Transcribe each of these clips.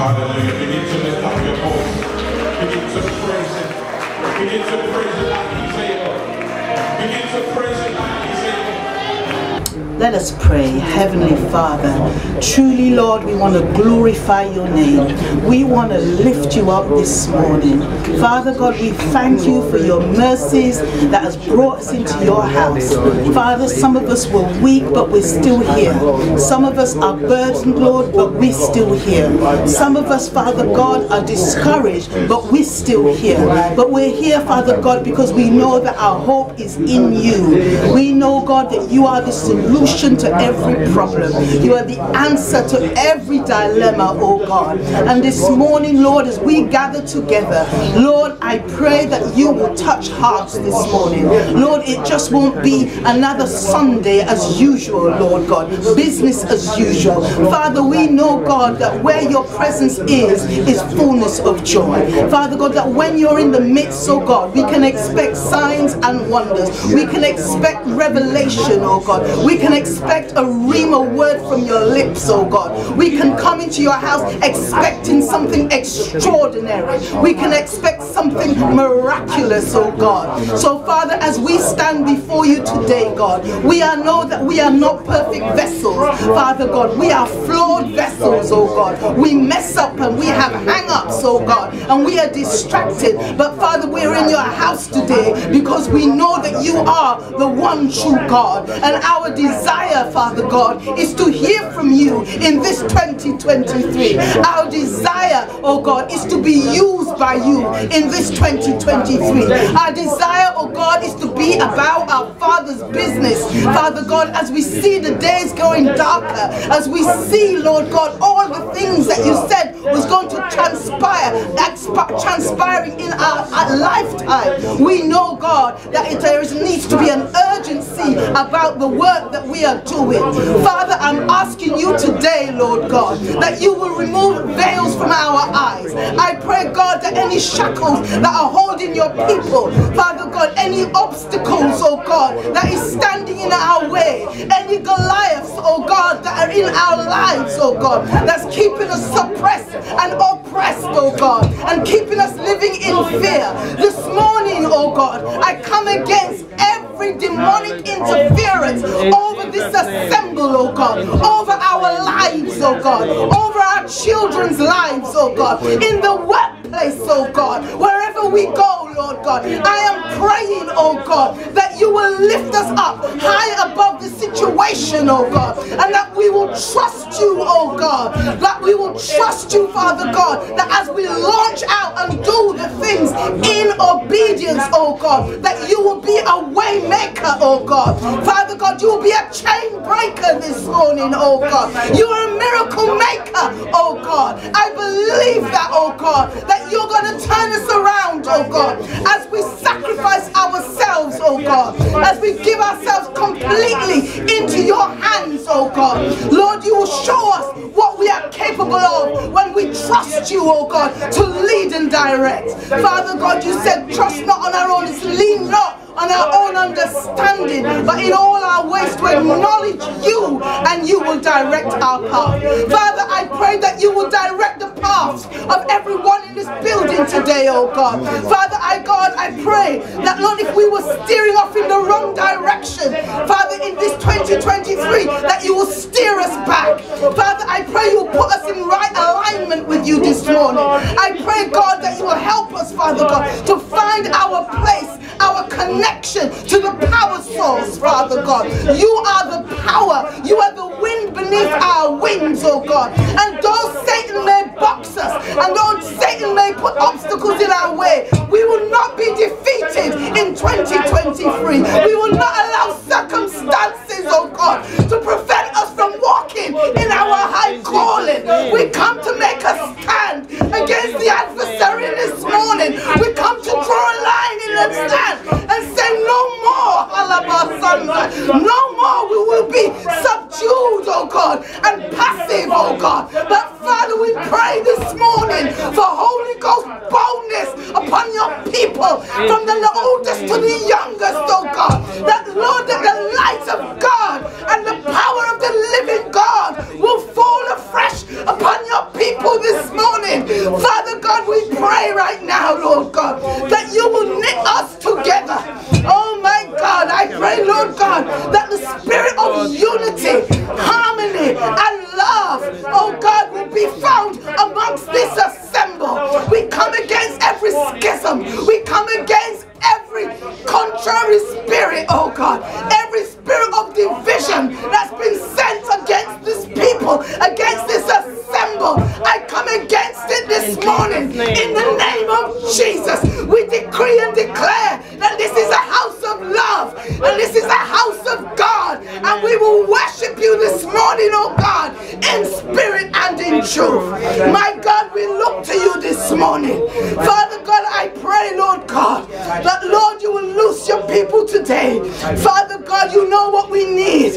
Hallelujah. Begin to lift up your voice. Begin to praise Him. Begin to praise Him Let us pray, Heavenly Father. Truly, Lord, we want to glorify your name. We want to lift you up this morning. Father God, we thank you for your mercies that has brought us into your house. Father, some of us were weak, but we're still here. Some of us are burdened, Lord, but we're still here. Some of us, Father God, are discouraged, but we're still here. But we're here, Father God, because we know that our hope is in you. We know, God, that you are the solution to every problem. You are the answer to every dilemma, oh God. And this morning, Lord, as we gather together, Lord, I pray that you will touch hearts this morning. Lord, it just won't be another Sunday as usual, Lord God. Business as usual. Father, we know, God, that where your presence is, is fullness of joy. Father God, that when you're in the midst, oh God, we can expect signs and wonders. We can expect revelation, oh God. We can expect a rhema word from your lips, oh God. We can come into your house expecting something extraordinary. We can expect something miraculous, oh God. So, Father, as we stand before you today, God, we are know that we are not perfect vessels, Father God. We are flawed vessels, oh God. We mess up and we have hang-ups, oh God, and we are distracted. But Father, we're in your house today because we know that you are the one true God. And our desire, Father God, is to hear from you in this 2023. Our desire, oh God, is to be used by you in this 2023. Our desire, oh God, is to be about our Father's business. Father God, as we see the days going darker, as we see, Lord God, all the things that you said was going to transpire, transpiring in our, our lifetime, we know, God, that it, there is, needs to be an urgency about the work that we are doing. Father, I'm asking you today, Lord God, that you will remove veils from our eyes. I pray, God, that any shackles that are holding your people, Father God, any obstacles, oh God, that is standing in our way, any Goliaths, oh God, that are in our lives, oh God, that's keeping us suppressed and oppressed, oh God, and keeping us living in fear. This morning, oh God, I come against every demonic interference over this assembly, oh God, over our lives, oh God, over our children's lives, oh God, in the workplace, oh God, wherever we go, Lord God. I am praying, oh God, that you will lift us up high above the situation, oh God, and that we will trust you, oh God, that we will trust you, Father God, that as we launch out and do the things in obedience, oh God, that you will be a way maker, oh God. Father God, you will be a chain breaker this morning, oh God. You are a miracle maker, oh God. I believe that, oh God, that you're going to turn us around, oh God, as we sacrifice ourselves, oh God, as we give ourselves completely into your hands, oh God. Lord, you will show us what we are capable of when we trust you, oh God, to lead and direct. Father God, you said trust not on our own, it's lean not on our own understanding, but in all our ways to acknowledge you and you will direct our path. Father, I pray that you will direct the paths of everyone in this building today, oh God. Father, I God, I pray that Lord, if we were steering off in the wrong direction, Father, in this 2023, that you will steer us back. Father, I pray you will put us in right alignment with you this morning. I pray, God, that you will help us, Father God, to find our place, our connection to the power source, Father God. You are the power. You are the wind beneath our wings, oh God. And though Satan may box us, and though Satan may put obstacles in our way, we will not be defeated in 2023. We will not allow circumstances, oh God, to prevent us from walking in our high calling. We come to make a stand against the adversary this morning. We come to draw a line in the stand and say, No more. No more we will be subdued, oh God, and passive, oh God. But Father, we pray this morning for Holy Ghost boldness upon your people, from the oldest to the youngest, oh God. That Lord, that the light of God and the power of the living God will fall afresh upon your people this morning. Father God, we pray right now, Lord God, that you will knit us together. Oh my God, I pray, Lord God, that the spirit of unity, harmony, and love, oh God, will be found amongst this assembly. We come against every schism. We come against every contrary spirit, oh God, every spirit of division that's been sent against this people, against this assembly. I come against it this morning in the name of Jesus. We decree and declare that this is a house of love and this is a house of God, and we will worship you this morning, oh God, in spirit and in truth. My God, we look to you this morning. Father God, I pray, Lord God, that Lord, you will loose your people today. Father God, you know what we need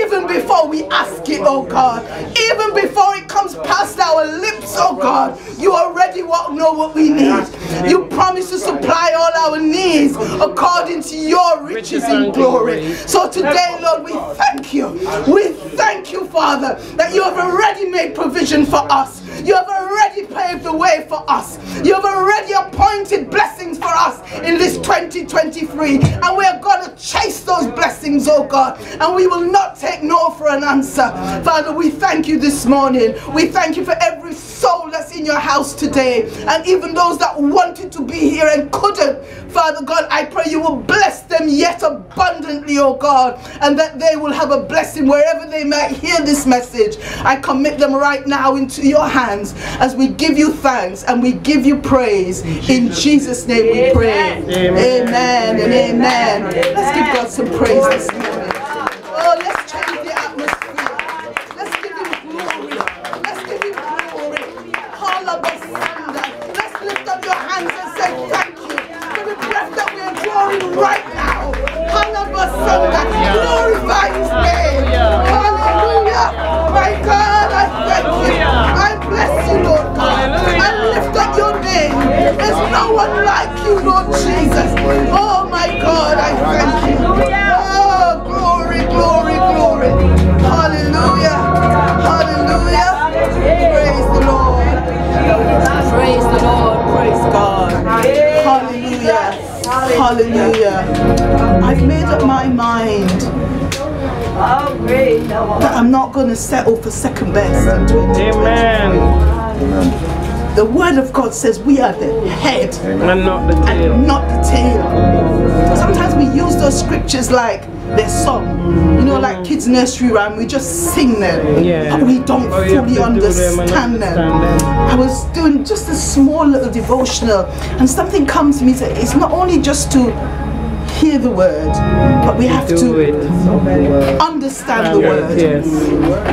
even before we ask it, oh God. Even before it comes past our lips, oh God, you already know what we need. You promise to supply all our needs according to your riches in glory. So today, Lord, we thank you. We thank you, Father, that you have already made provision for us. You have already paved the way for us. You have already appointed blessings for us in this 2023. And we are going to chase those blessings, oh God. And we will not take no for an answer. Father, we thank you this morning. We thank you for every soul that's in your house today. And even those that wanted to be here and couldn't. Father God, I pray you will bless them yet abundantly, oh God. And that they will have a blessing wherever they might hear this message. I commit them right now into your hands as we give you thanks and we give you praise. In Jesus' name we pray. Amen, amen and amen. Let's give God some praise this morning. Oh, Hallelujah. I've made up my mind oh, that I'm not going to settle for second best in 2020. Amen. The word of God says we are the head and not the tail. And not the tail. Sometimes we use those scriptures like their song. You know, like kids' nursery rhyme, we just sing them. Yeah. But we don't oh, fully understand them. them. I was doing just a small little devotional and something comes to me that it's not only just to hear the word, but we have to understand the word. Yes.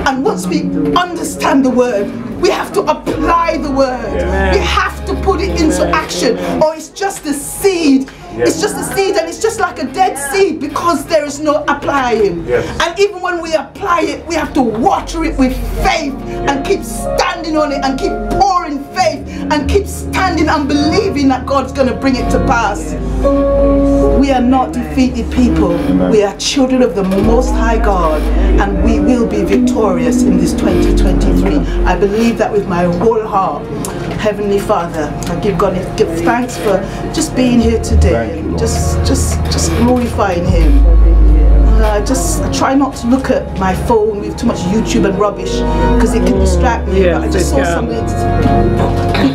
And once we understand the word, we have to apply the word. We have to put it into action, or it's just a seed Yes. It's just a seed and it's just like a dead seed because there is no applying. Yes. And even when we apply it, we have to water it with faith yes. and keep standing on it and keep pouring faith and keep standing and believing that God's going to bring it to pass. We are not defeated people. We are children of the Most High God and we will be victorious in this 2023. I believe that with my whole heart. Heavenly Father, I give God give thanks for just being here today, just just just glorifying Him. Uh, just try not to look at my phone with too much YouTube and rubbish because it can distract me. Yeah, but I just saw something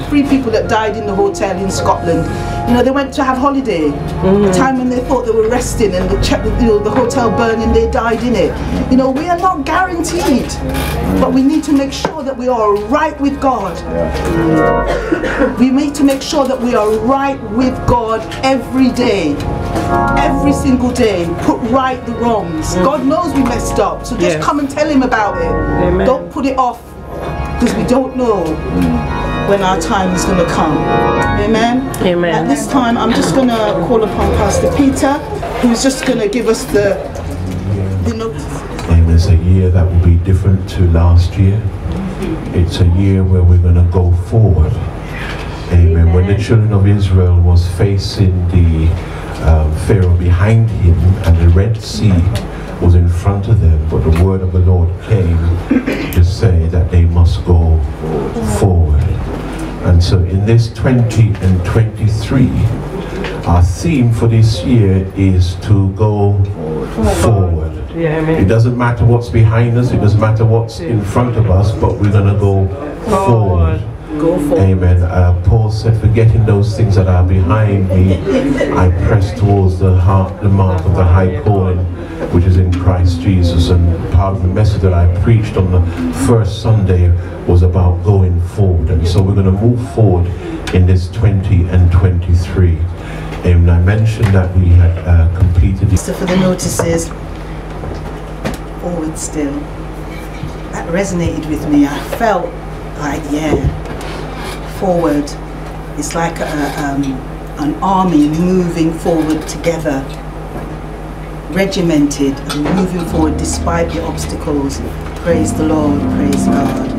three people that died in the hotel in Scotland. You know, they went to have holiday. Mm. The time when they thought they were resting and the, you know, the hotel burning, they died in it. You know, we are not guaranteed, but we need to make sure that we are right with God. we need to make sure that we are right with God every day. Every single day, put right the wrongs. Mm. God knows we messed up, so just yes. come and tell Him about it. Amen. Don't put it off because we don't know when our time is going to come. Amen? Amen. At this time, I'm just going to call upon Pastor Peter, who's just going to give us the, the notice. Amen. It's a year that will be different to last year. It's a year where we're going to go forward. Amen. Amen. When the children of Israel was facing the um, Pharaoh behind him and the Red Sea was in front of them, but the word of the Lord came to say that they must go forward. And so in this 20 and 23, our theme for this year is to go forward. Yeah, It doesn't matter what's behind us, it doesn't matter what's in front of us, but we're going to go forward. Go for Amen. Uh, Paul said, forgetting those things that are behind me, I press towards the heart, the mark of the high calling, which is in Christ Jesus. And part of the message that I preached on the first Sunday was about going forward. And so we're going to move forward in this 20 and 23. And I mentioned that we had uh, completed the So for the notices, forward still. That resonated with me. I felt like, yeah, forward. It's like a, um, an army moving forward together, regimented and moving forward despite the obstacles. Praise the Lord, praise God.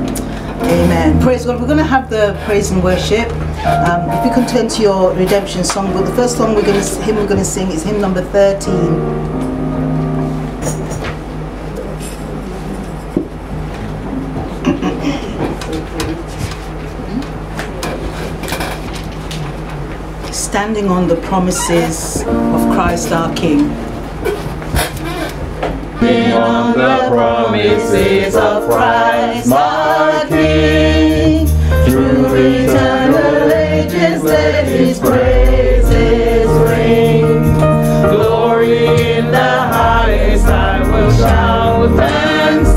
Amen. Praise God. We're going to have the praise and worship. Um, if you can turn to your redemption song, but the first song we're going to hymn we're going to sing is hymn number 13. Standing on the promises of Christ our King. on the promises of Christ our King. Through eternal ages let his praises ring. Glory in the highest I will shout and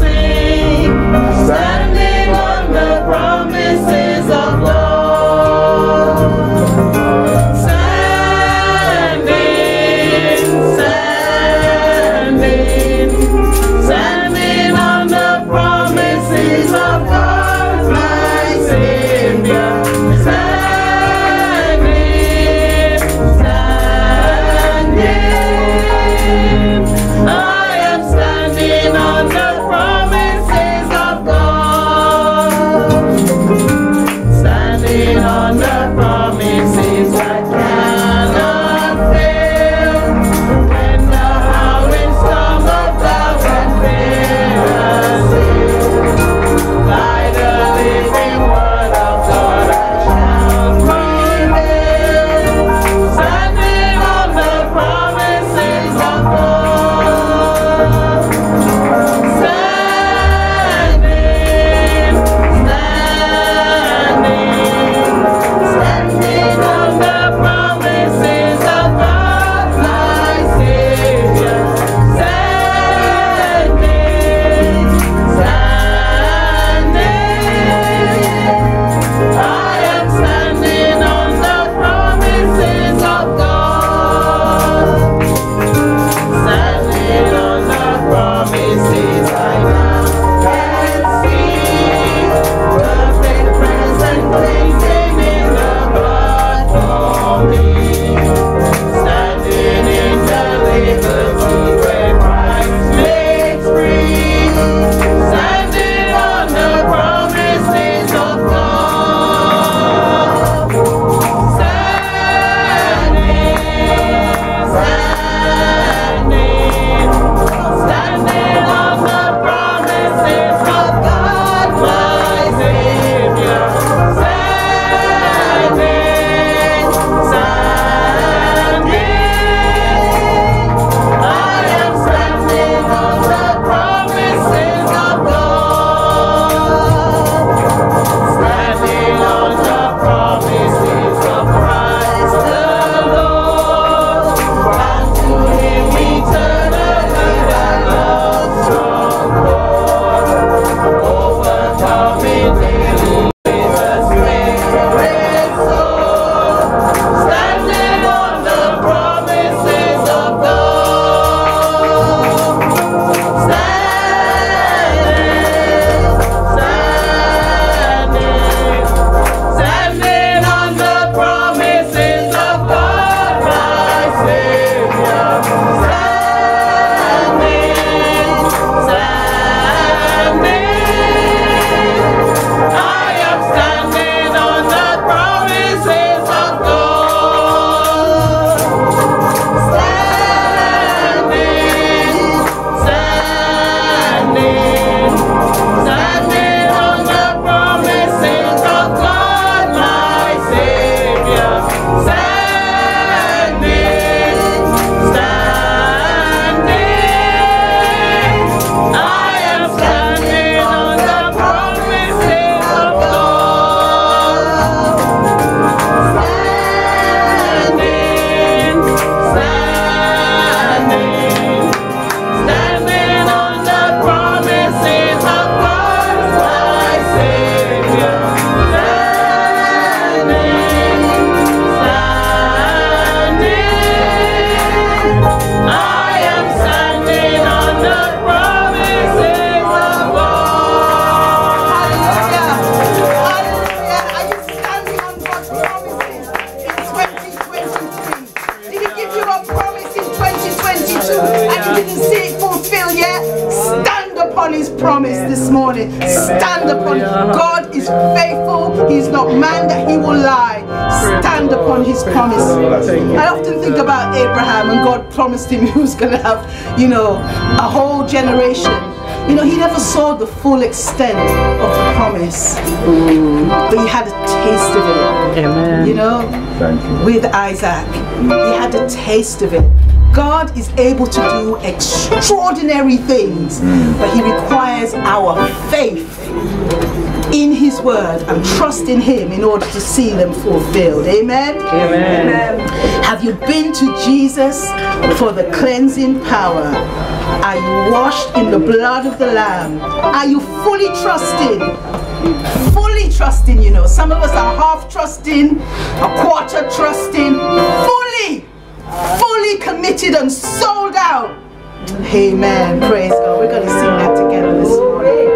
a taste of it. God is able to do extraordinary things, mm. but He requires our faith in His word and trust in Him in order to see them fulfilled. Amen. Amen. Have you been to Jesus for the cleansing power? Are you washed in the blood of the Lamb? Are you fully trusting? Fully trusting, you know. Some of us are half trusting, a quarter trusting, fully, committed and sold out. Amen. Praise God. We're going to sing that together this morning.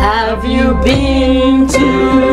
Have you been to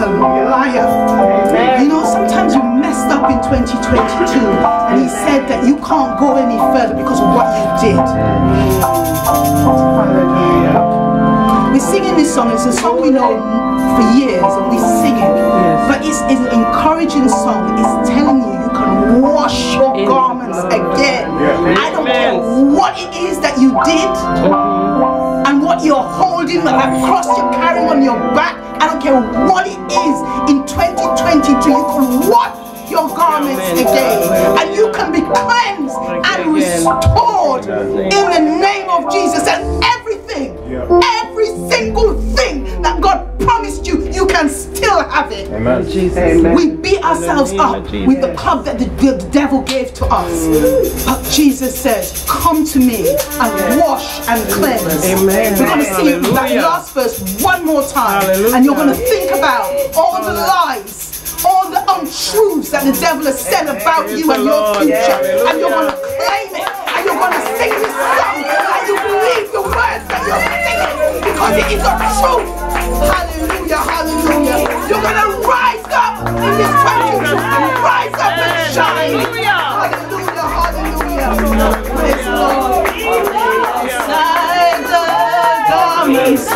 a liar. You know, sometimes you messed up in 2022 and he said that you can't go any further because of what you did. We're singing this song, it's a song we know for years and we sing it. But it's an encouraging song, it's telling you you can wash your garments again. I don't care what it is that you did what you're holding, that cross you're carrying on your back. I don't care what it is in 2022. You can wash your garments again. And you can be cleansed and restored in the name of Jesus. And everything every single thing that God promised you you can still have it. We beat ourselves up with the club that the, the devil gave to us. But Jesus says come to me and wash and cleanse. We're going to sing that last verse one more time. And you're going to think about all the lies all the untruths that the devil has said about you and your future. And you're going to claim it. And you're going to sing this song. And you believe the words you're. Because it is the truth. Hallelujah, hallelujah. You're going to rise up in this 22 and rise up and shine. Hallelujah, hallelujah. The Lord. Outside the garments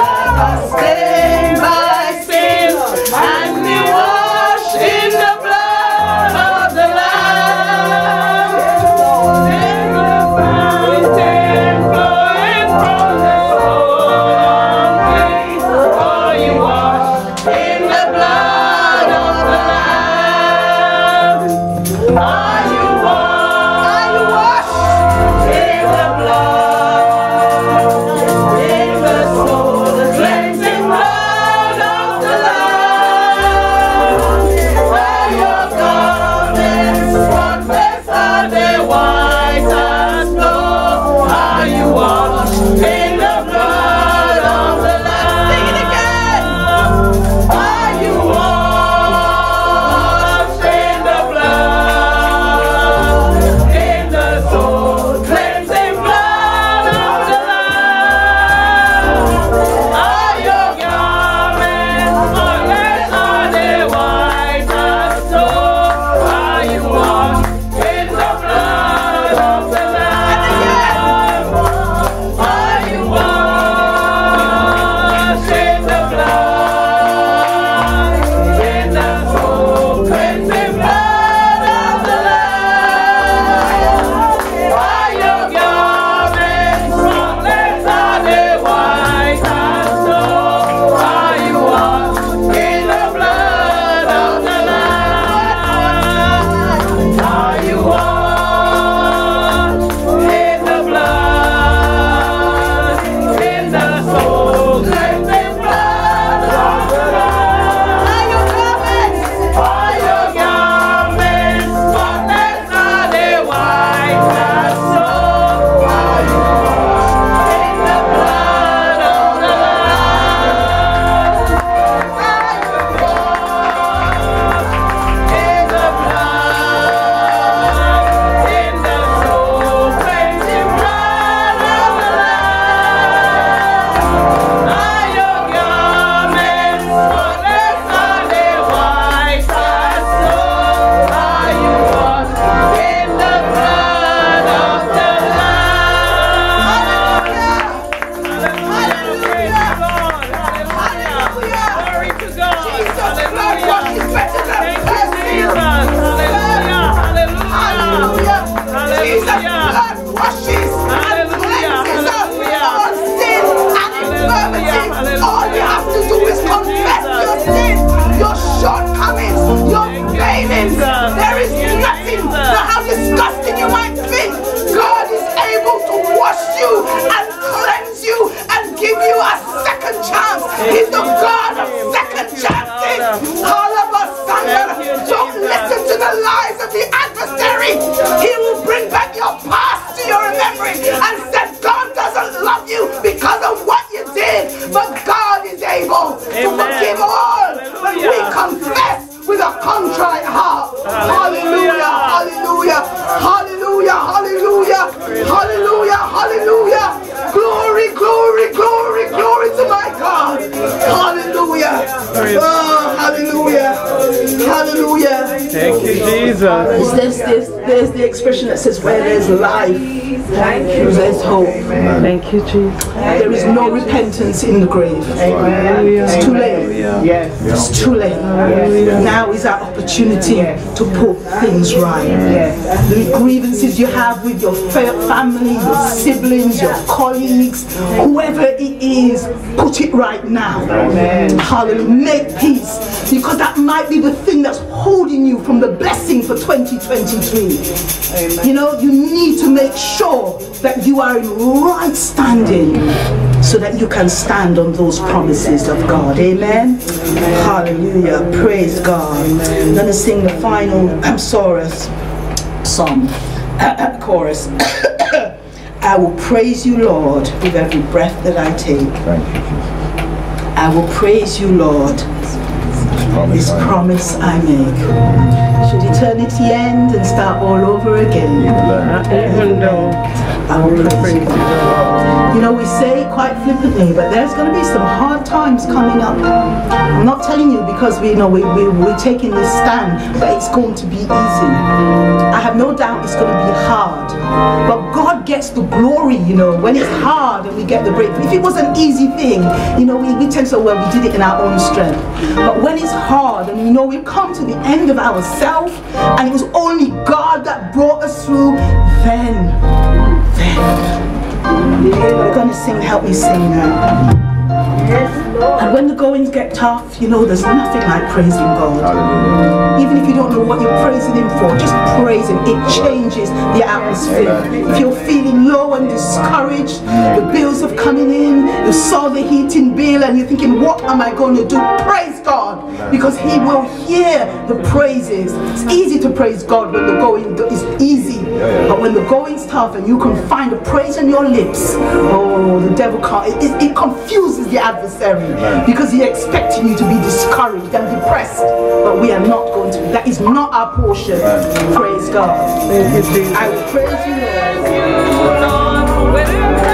repentance in the grave. It's too late. Yes. It's too late. Now is our opportunity to put things right. The grievances you have with your family, your siblings, your colleagues, whoever it is, put it right now. Amen. Hallelujah. Make peace. Because that might be the thing that's holding you from the blessing for 2023. You know, you need to make sure that you are in right standing so that you can stand on those promises of God. Amen. Hallelujah. Praise God. I'm going to sing the final um, I'm sorry song, uh, uh, chorus. I will praise you, Lord, with every breath that I take. Thank you, Jesus. I will praise you, Lord, this promise I make. Should eternity end and start all over again, uh, Even though You. Know, we say quite flippantly, but there's going to be some hard times coming up. I'm not telling you because we you know we, we, we're taking this stand, but it's going to be easy. I have no doubt it's going to be hard. But God gets the glory, you know, when it's hard and we get the breakthrough. If it was an easy thing, you know, we, we tend to well, we did it in our own strength. But when it's hard and you know we've come to the end of ourselves and it was only God that brought us through, then we're going to sing, help me sing now. And when the goings get tough, you know, there's nothing like praising God. Even if you don't know what you're praising Him for, just praise Him. It changes the atmosphere. If you're feeling low and discouraged, the bills have coming in, you saw the heating bill and you're thinking, what am I going to do? Praise God because He will hear the praises. It's easy to praise God when the going is easy, but when the going's tough and you can find a praise on your lips, oh, the devil can't. It, it, it confuses the adversary because he's expecting you to be discouraged and depressed, but we are not going to. be. That is not our portion. Praise God. Thank you, Jesus. I will praise you, Lord.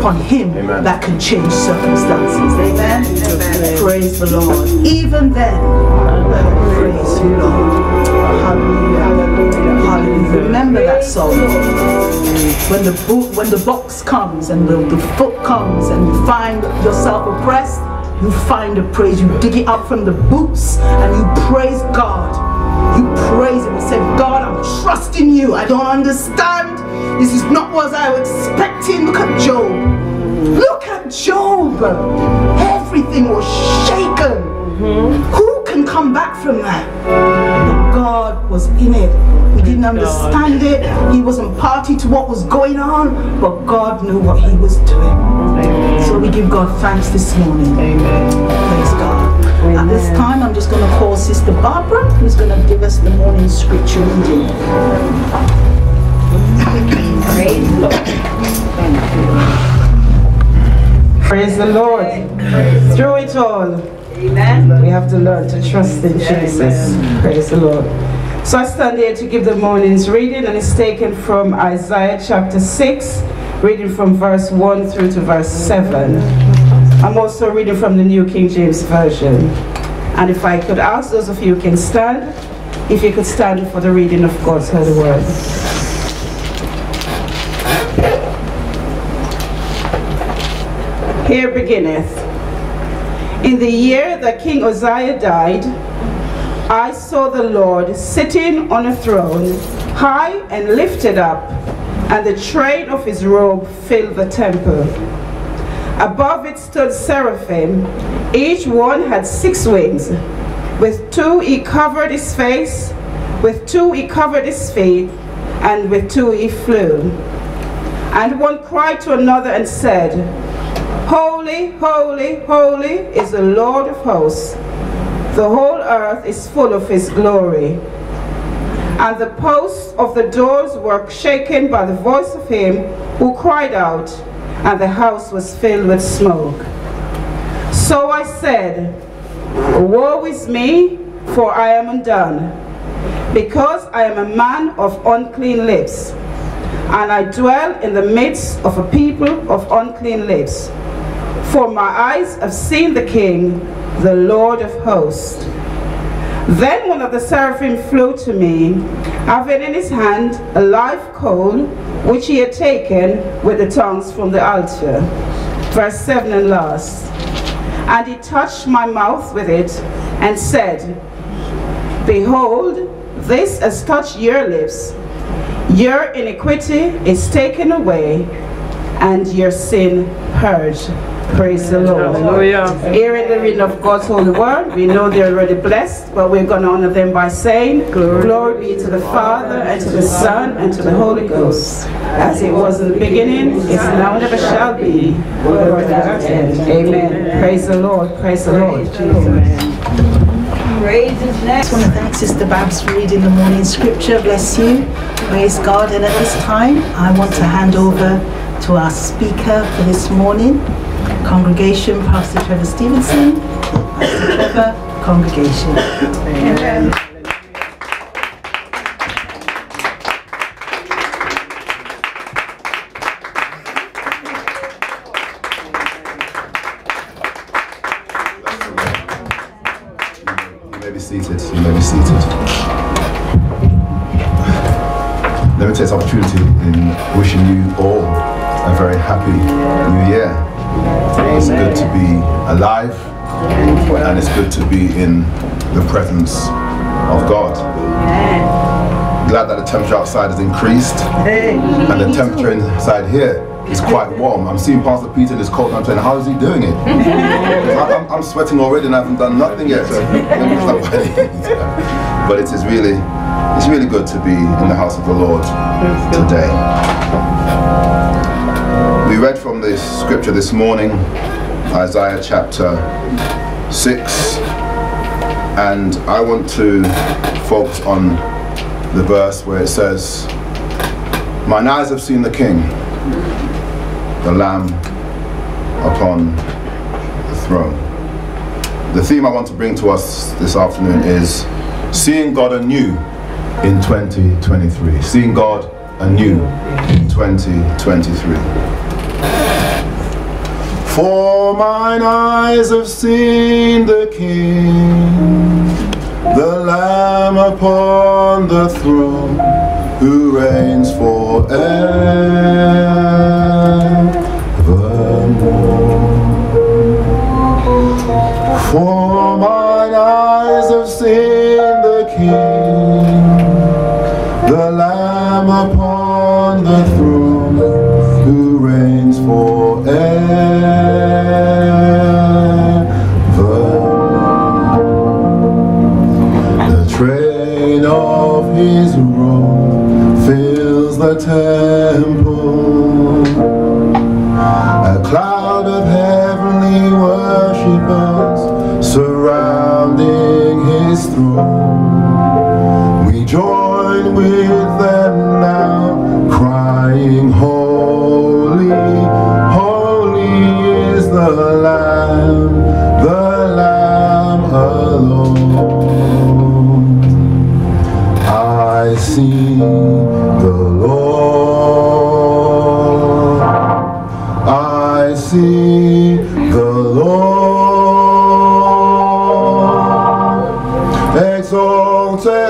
Upon Him that can change circumstances. Amen. Praise the Lord. Even then, praise you, Lord. Hallelujah. Hallelujah. Remember that song. When the book, when the box comes and the, the foot comes and you find yourself oppressed, you find a praise. You dig it up from the boots and you praise God. You praise Him and say, God, I'm trusting you. I don't understand. This is not what I was expecting. Look at Job. Look at Job. Everything was shaken. Mm-hmm. Who can come back from that? But God was in it. He didn't understand it. He wasn't party to what was going on, but God knew what He was doing. So we give God thanks this morning. Amen. Praise God. At this time, I'm just going to call Sister Barbara, who's going to give us the morning scripture reading. Praise the Lord. Praise the Lord. Through it all, we have to learn to trust in Jesus. Praise the Lord. So I stand here to give the morning's reading, and it's taken from Isaiah chapter 6, reading from verse 1 through to verse 7. I'm also reading from the New King James Version. And if I could ask those of you who can stand, if you could stand for the reading of God's holy word. Here beginneth. In the year that King Uzziah died, I saw the Lord sitting on a throne, high and lifted up, and the train of his robe filled the temple. Above it stood seraphim, each one had six wings. With two he covered his face, with two he covered his feet, and with two he flew. And one cried to another and said, Holy, holy, holy is the Lord of hosts. The whole earth is full of his glory. And the posts of the doors were shaken by the voice of him who cried out, and the house was filled with smoke. So I said, Woe is me, for I am undone, because I am a man of unclean lips, and I dwell in the midst of a people of unclean lips. For my eyes have seen the King, the Lord of hosts. Then one of the seraphim flew to me, having in his hand a live coal, which he had taken with the tongues from the altar. Verse 7 and last. And he touched my mouth with it, and said, Behold, this has touched your lips. Your iniquity is taken away, and your sin purged. Praise the Lord. Hallelujah. Hearing the reading of God's holy word, we know they're already blessed, but we're going to honor them by saying, Glory be to the Father, and to the Son, and to the Holy Ghost, as it was in the beginning, is now, and ever shall be, world without end. Amen. Praise the Lord. Praise the Lord. Praise his name. I just want to thank Sister Babs for reading the morning scripture. Bless you. Praise God. And at this time, I want to hand over to our speaker for this morning, congregation, Pastor Trevor Stevenson. Pastor Trevor, congregation. Amen. You may be seated. You may be seated. Let me take this opportunity in wishing you all a very happy new year. It's good to be alive and it's good to be in the presence of God. Glad that the temperature outside has increased and the temperature inside here is quite warm. I'm seeing Pastor Peter in his coat and I'm saying, how is he doing it? I- I'm, I'm sweating already and I haven't done nothing yet. but it is really, it's really good to be in the house of the Lord today. We read from this scripture this morning, Isaiah chapter 6, and I want to focus on the verse where it says, Mine eyes have seen the King, the Lamb upon the throne. The theme I want to bring to us this afternoon is seeing God anew in 2023. Seeing God anew in 2023. For mine eyes have seen the King, the Lamb upon the throne, who reigns forevermore. For mine eyes have seen the temple. A cloud of heavenly worshippers surrounding his throne. We join with them now, crying, Holy, holy is the Lamb, the Lamb alone. I see see the Lord. Exalted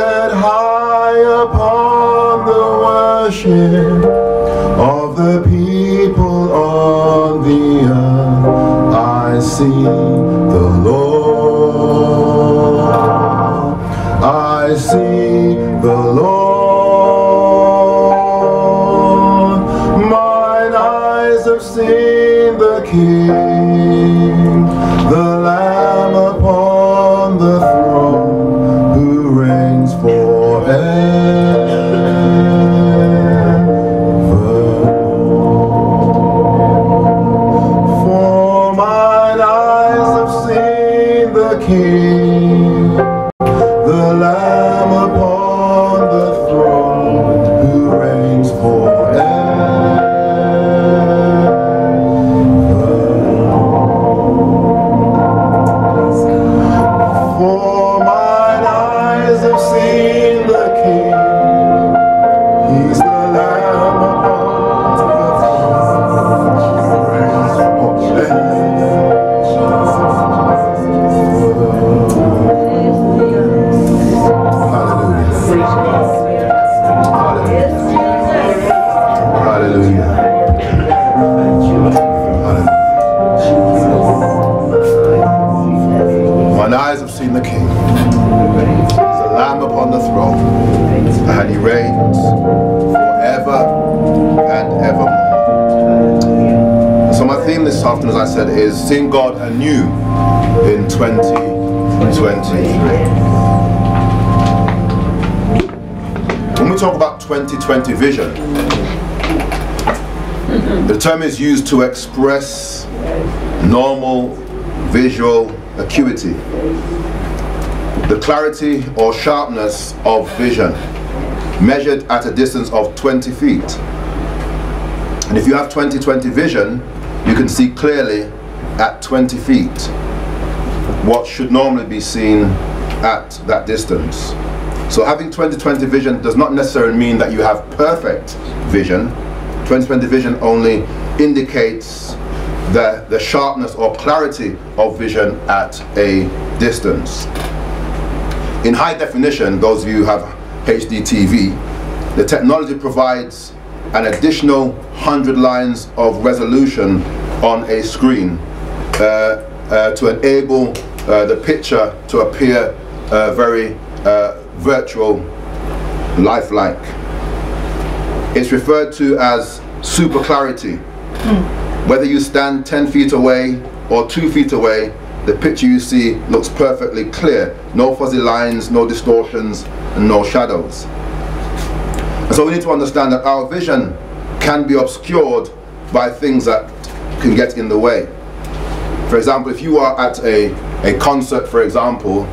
seeing God anew in 2023. When we talk about 2020 vision, the term is used to express normal visual acuity, the clarity or sharpness of vision, measured at a distance of 20 feet. And if you have 20/20 vision, you can see clearly at 20 feet what should normally be seen at that distance. So having 20/20 vision does not necessarily mean that you have perfect vision. 20/20 vision only indicates the, the sharpness or clarity of vision at a distance. In high definition, those of you who have HD TV, the technology provides an additional 100 lines of resolution on a screen to enable uh, the picture to appear uh, very uh, virtual, lifelike. It's referred to as super clarity. Whether you stand 10 feet away or 2 feet away, the picture you see looks perfectly clear. No fuzzy lines, no distortions, and no shadows. And so we need to understand that our vision can be obscured by things that can get in the way. For example, if you are at a, a concert, for example,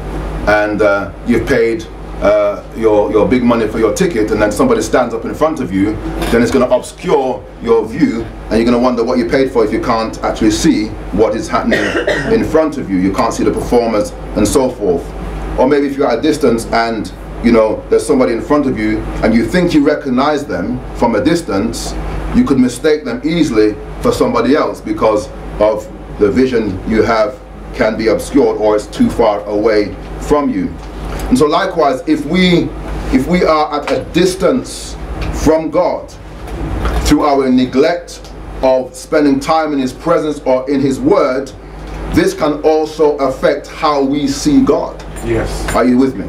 and uh, you've paid uh, your, your big money for your ticket and then somebody stands up in front of you, then it's going to obscure your view and you're going to wonder what you paid for if you can't actually see what is happening in front of you. You can't see the performers and so forth. Or maybe if you're at a distance and you know, there's somebody in front of you and you think you recognize them from a distance, you could mistake them easily for somebody else because of the vision you have can be obscured or it's too far away from you. And so likewise, if we if we are at a distance from God through our neglect of spending time in his presence or in his word, this can also affect how we see God. Yes. Are you with me?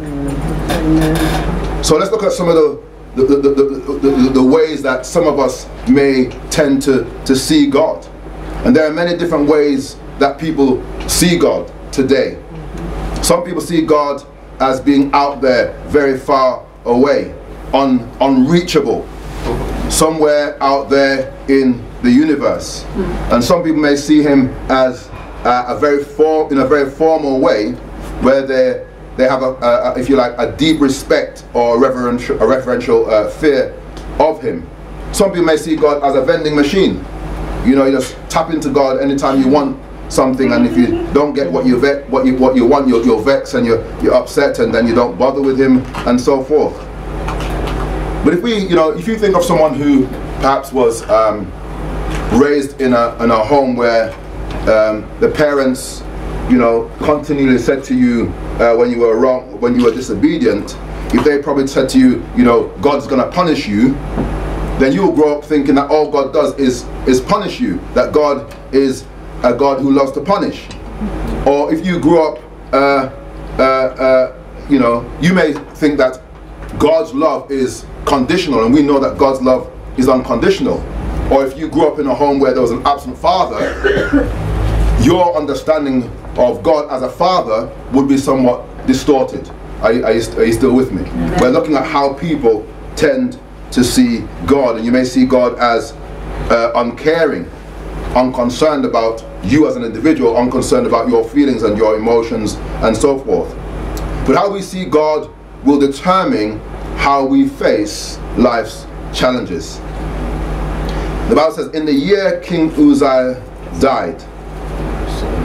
So let's look at some of the the, the, the, the, the, the ways that some of us may tend to, to see God. And there are many different ways that people see God today. Some people see God as being out there, very far away, un, unreachable, somewhere out there in the universe. And some people may see him as uh, a very form, in a very formal way, where they they have a, a, if you like, a deep respect or reverential, a reverential uh, fear of him. Some people may see God as a vending machine. You know, you just tap into God anytime you want something, and if you don't get what you ve- what you what you want, you're, you're vexed and you're you're upset, and then you don't bother with Him, and so forth. But if we, you know, if you think of someone who perhaps was um, raised in a in a home where um, the parents, you know, continually said to you uh, when you were wrong, when you were disobedient, if they probably said to you, you know, God's gonna punish you, then you will grow up thinking that all God does is is punish you. That God is a God who loves to punish. Or if you grew up, uh, uh, uh, you know, you may think that God's love is conditional, and we know that God's love is unconditional. Or if you grew up in a home where there was an absent father, your understanding of God as a father would be somewhat distorted. Are, you- are, you, are you still with me? We're looking at how people tend to see God, and you may see God as uh, uncaring, unconcerned about you as an individual, unconcerned about your feelings and your emotions and so forth. But how we see God will determine how we face life's challenges. The Bible says, in the year King Uzziah died,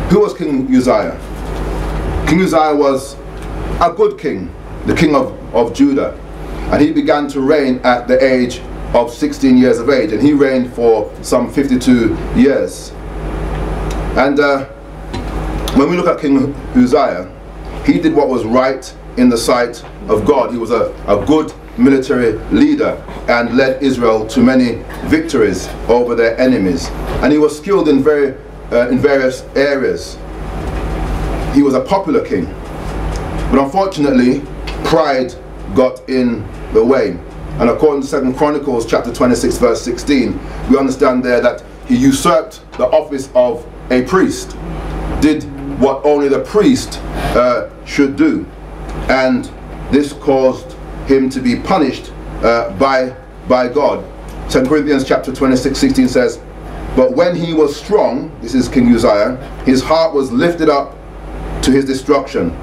who was King Uzziah? King Uzziah was a good king, the king of, of Judah. And he began to reign at the age of 16 years of age. And he reigned for some 52 years. And uh, when we look at King Uzziah, he did what was right in the sight of God. He was a, a good military leader and led Israel to many victories over their enemies. And he was skilled in, very, uh, in various areas. He was a popular king. But unfortunately, pride got in the way. And according to 2 Chronicles chapter 26 verse 16, we understand there that he usurped the office of a priest, did what only the priest uh, should do. And this caused him to be punished uh, by, by God. 2 Corinthians chapter 26 16 says, But when he was strong, this is King Uzziah, his heart was lifted up to his destruction.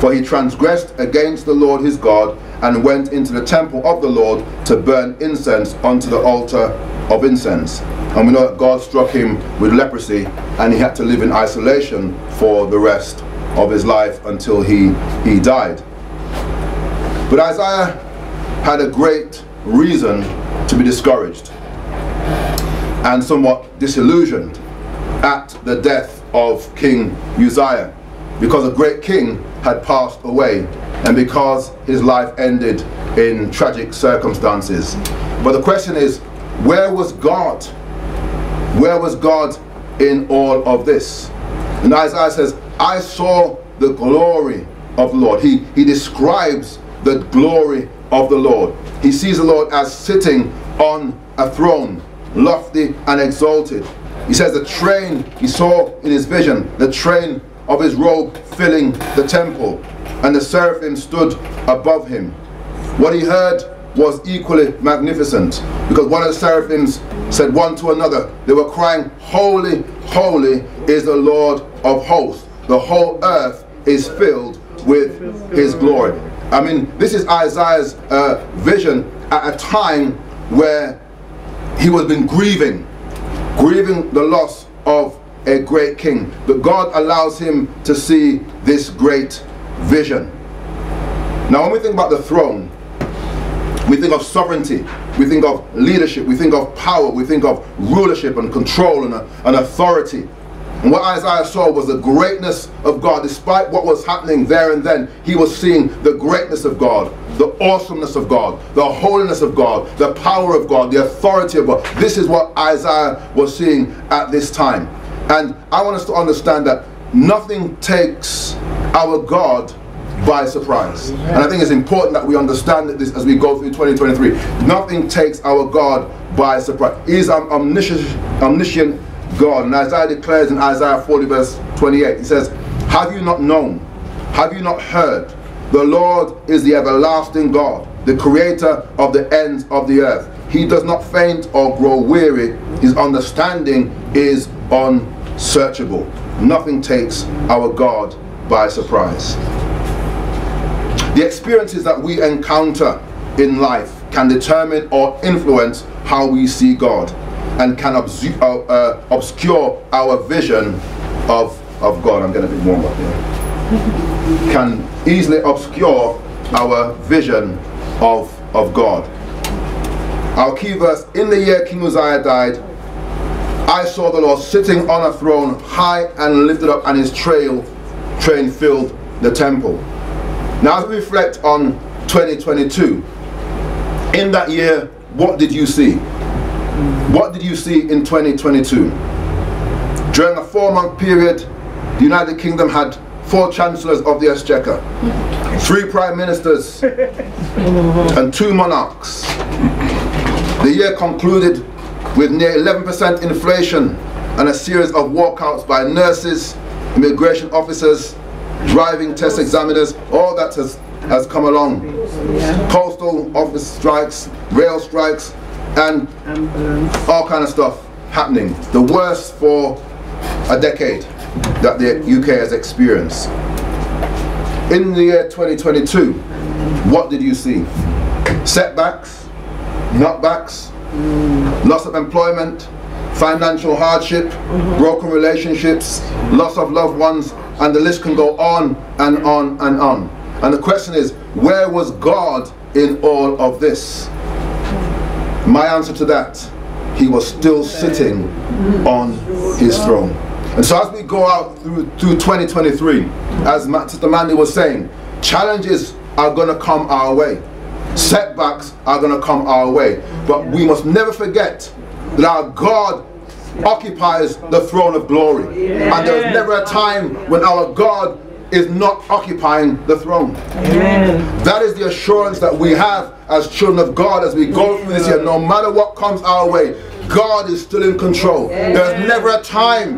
For he transgressed against the Lord his God and went into the temple of the Lord to burn incense unto the altar of incense. And we know that God struck him with leprosy and he had to live in isolation for the rest of his life until he, he died. But Isaiah had a great reason to be discouraged and somewhat disillusioned at the death of King Uzziah because a great king had passed away and because his life ended in tragic circumstances. But the question is, where was God? Where was God in all of this? And Isaiah says, I saw the glory of the Lord. He, he describes the glory of the Lord. He sees the Lord as sitting on a throne, lofty and exalted. He says the train he saw in his vision, the train of his robe filling the temple, and the seraphim stood above him. What he heard was equally magnificent because one of the seraphims said one to another, they were crying, Holy, holy is the Lord of hosts. The whole earth is filled with his glory. I mean, this is Isaiah's uh, vision at a time where he was been grieving, grieving the loss of a great king. But God allows him to see this great vision. Now, when we think about the throne, we think of sovereignty, we think of leadership, we think of power, we think of rulership and control and, and authority. And what Isaiah saw was the greatness of God. Despite what was happening there and then, he was seeing the greatness of God, the awesomeness of God, the holiness of God, the power of God, the authority of God. This is what Isaiah was seeing at this time. And I want us to understand that nothing takes our God by surprise. And I think it's important that we understand this as we go through 2023. Nothing takes our God by surprise. He is an omniscient, omniscient God. And Isaiah declares in Isaiah 40 verse 28, he says, Have you not known? Have you not heard? The Lord is the everlasting God, the creator of the ends of the earth. He does not faint or grow weary. His understanding is unsearchable. Nothing takes our God by surprise. The experiences that we encounter in life can determine or influence how we see God and can uh, uh, obscure our vision of, of God. I'm getting a bit warm up here. Can easily obscure our vision of, of God. Our key verse In the year King Uzziah died, I saw the Lord sitting on a throne, high and lifted up, and his trail train filled the temple. Now, as we reflect on 2022, in that year, what did you see? What did you see in 2022? During a four month period, the United Kingdom had four chancellors of the exchequer, three prime ministers, and two monarchs. The year concluded with near 11% inflation and a series of walkouts by nurses, immigration officers, driving test examiners, all that has, has come along. Postal office strikes, rail strikes, and all kind of stuff happening. The worst for a decade that the UK has experienced. In the year 2022, what did you see? Setbacks, knockbacks, loss of employment, financial hardship, broken relationships, loss of loved ones, and the list can go on and on and on. And the question is, where was God in all of this? My answer to that, he was still sitting on his throne. And so as we go out through, through 2023, as Sister Mandy was saying, challenges are going to come our way. Setbacks are going to come our way. But we must never forget that our God occupies the throne of glory. And there is never a time when our God is not occupying the throne. Amen. That is the assurance that we have as children of God as we go through this year. No matter what comes our way, God is still in control. There is never a time,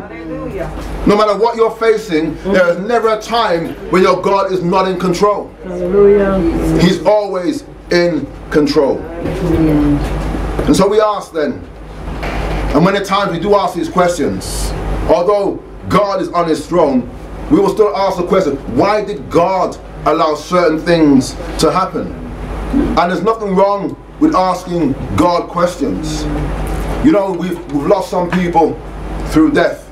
no matter what you're facing, there is never a time when your God is not in control. He's always in control. And so we ask then, and many times we do ask these questions, although God is on his throne, we will still ask the question, why did God allow certain things to happen? And there's nothing wrong with asking God questions. You know, we've, we've lost some people through death.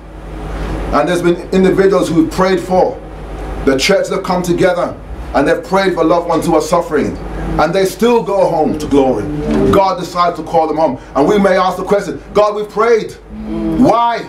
And there's been individuals who've prayed for. The churches have come together and they've prayed for loved ones who are suffering. And they still go home to glory. God decides to call them home. And we may ask the question, God, we've prayed. Why?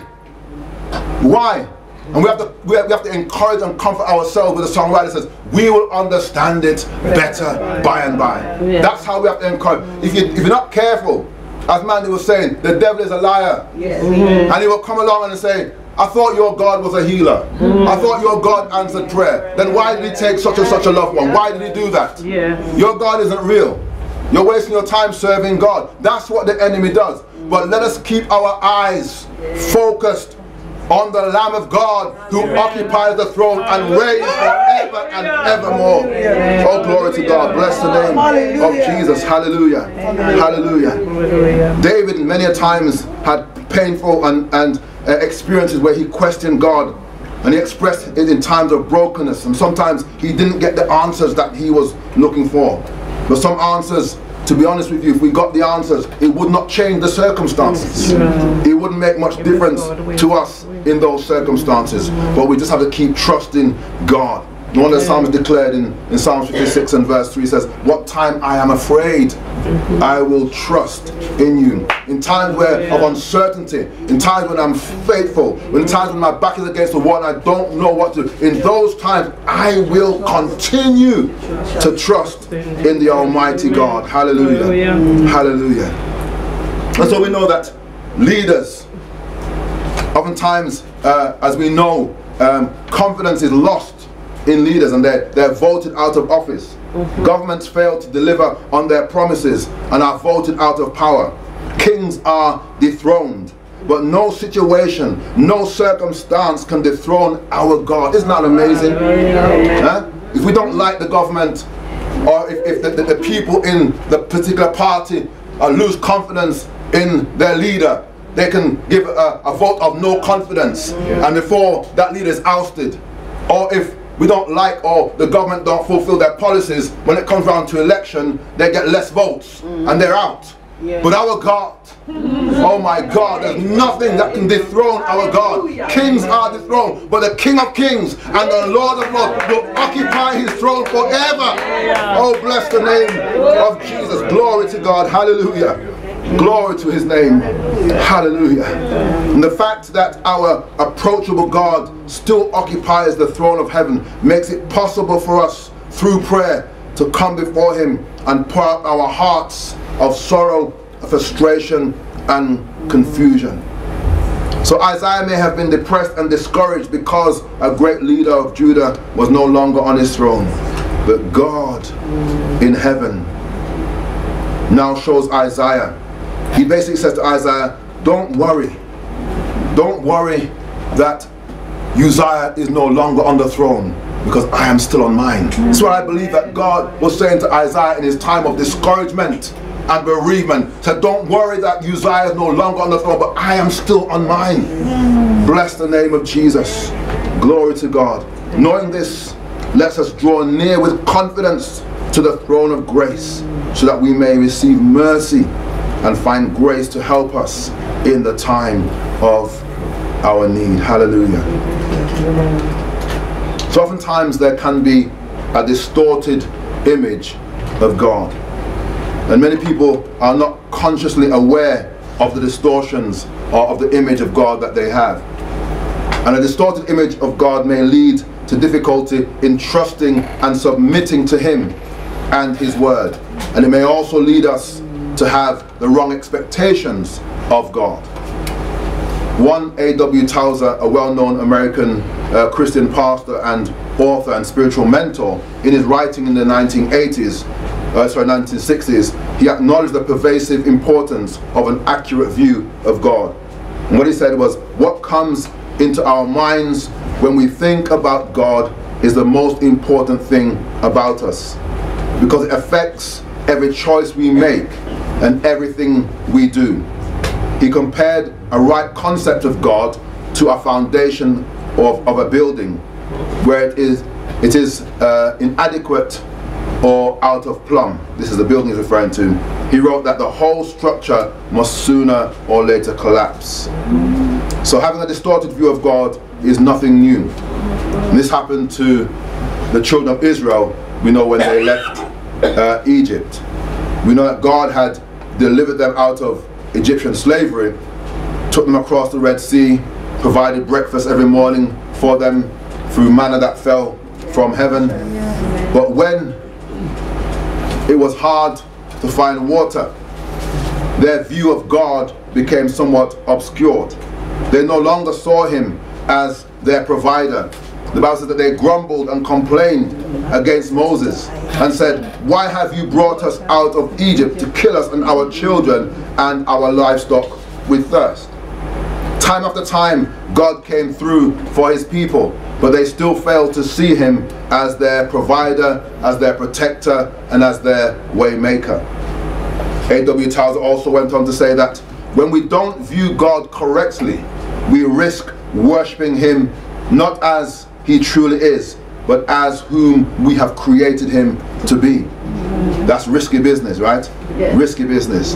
Why? And we have to we have, we have to encourage and comfort ourselves with the songwriter says, we will understand it better by and by. That's how we have to encourage. If you if you're not careful, as Mandy was saying, the devil is a liar. Mm-hmm. And he will come along and say, I thought your God was a healer. I thought your God answered prayer. Then why did he take such and such a loved one? Why did he do that? Your God isn't real. You're wasting your time serving God. That's what the enemy does. But let us keep our eyes focused on the Lamb of God who occupies the throne and reigns forever and evermore. Oh, glory to God. Bless the name of Jesus. Hallelujah. Hallelujah. David many a times had painful and, and uh, experiences where he questioned God and he expressed it in times of brokenness and sometimes he didn't get the answers that he was looking for. But some answers to be honest with you, if we got the answers, it would not change the circumstances. It wouldn't make much difference to us in those circumstances. But we just have to keep trusting God. One of the Psalms declared in, in Psalm 56 and verse 3 says, What time I am afraid, I will trust in you. In times where of uncertainty, in times when I'm faithful, in times when my back is against the wall and I don't know what to do, in those times I will continue to trust in the Almighty God. Hallelujah. Hallelujah. And so we know that leaders, oftentimes, uh, as we know, um, confidence is lost in leaders and they're, they're voted out of office. Governments fail to deliver on their promises and are voted out of power. Kings are dethroned. But no situation, no circumstance can dethrone our God. Isn't that amazing? Huh? If we don't like the government, or if, if the, the, the people in the particular party uh, lose confidence in their leader, they can give a, a vote of no confidence. And before that leader is ousted, or if we don't like or the government don't fulfill their policies, when it comes round to election, they get less votes and they're out. But our God, oh my God, there's nothing that can dethrone our God. Kings are dethroned, but the King of Kings and the Lord of Lords will occupy his throne forever. Oh, bless the name of Jesus. Glory to God. Hallelujah. Glory to his name. Hallelujah. And the fact that our approachable God still occupies the throne of heaven makes it possible for us through prayer to come before him and pour out our hearts of sorrow, frustration, and confusion. So Isaiah may have been depressed and discouraged because a great leader of Judah was no longer on his throne. But God in heaven now shows Isaiah. He basically says to Isaiah, don't worry. Don't worry that Uzziah is no longer on the throne because I am still on mine. That's what I believe that God was saying to Isaiah in his time of discouragement and bereavement. Said, don't worry that Uzziah is no longer on the throne, but I am still on mine. Bless the name of Jesus. Glory to God. Knowing this, let us draw near with confidence to the throne of grace so that we may receive mercy and find grace to help us in the time of our need. Hallelujah. So oftentimes there can be a distorted image of God. And many people are not consciously aware of the distortions or of the image of God that they have. And a distorted image of God may lead to difficulty in trusting and submitting to Him and His Word. And it may also lead us to have the wrong expectations of God. One A.W. Tozer, a well-known American uh, Christian pastor and author and spiritual mentor, in his writing in the 1980s, uh, sorry, 1960s, he acknowledged the pervasive importance of an accurate view of God. And what he said was, what comes into our minds when we think about God is the most important thing about us because it affects every choice we make and everything we do. He compared a right concept of God to a foundation of, of a building where it is, it is uh, inadequate or out of plumb. This is the building he's referring to. He wrote that the whole structure must sooner or later collapse. So having a distorted view of God is nothing new. And this happened to the children of Israel, we know when they left uh, Egypt. We know that God had delivered them out of Egyptian slavery, took them across the Red Sea, provided breakfast every morning for them through manna that fell from heaven. But when it was hard to find water, their view of God became somewhat obscured. They no longer saw him as their provider. The Bible says that they grumbled and complained against Moses and said, Why have you brought us out of Egypt to kill us and our children and our livestock with thirst? Time after time, God came through for his people, but they still failed to see him as their provider, as their protector, and as their waymaker. A.W. Tozer also went on to say that when we don't view God correctly, we risk worshipping him not as he truly is, but as whom we have created him to be. That's risky business, right? Risky business.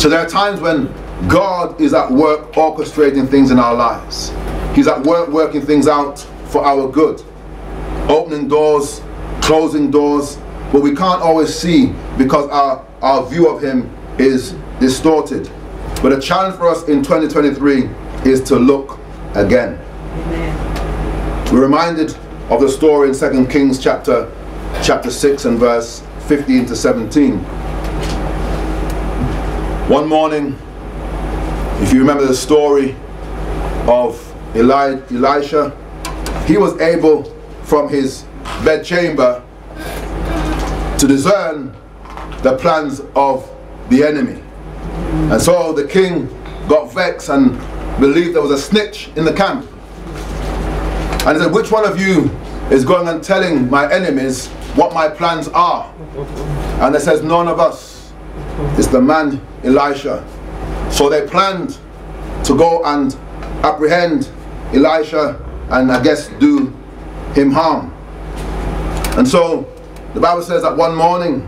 So there are times when God is at work orchestrating things in our lives. He's at work working things out for our good. opening doors, closing doors, but we can't always see because our, our view of him is distorted. But the challenge for us in 2023 is to look again. We're reminded of the story in 2 Kings chapter chapter 6 and verse 15 to 17. One morning, if you remember the story of Eli- Elisha, he was able from his bedchamber to discern the plans of the enemy. And so the king got vexed and believed there was a snitch in the camp. And he said, Which one of you is going and telling my enemies what my plans are? And they says, None of us. It's the man Elisha. So they planned to go and apprehend Elisha and I guess do him harm. And so the Bible says that one morning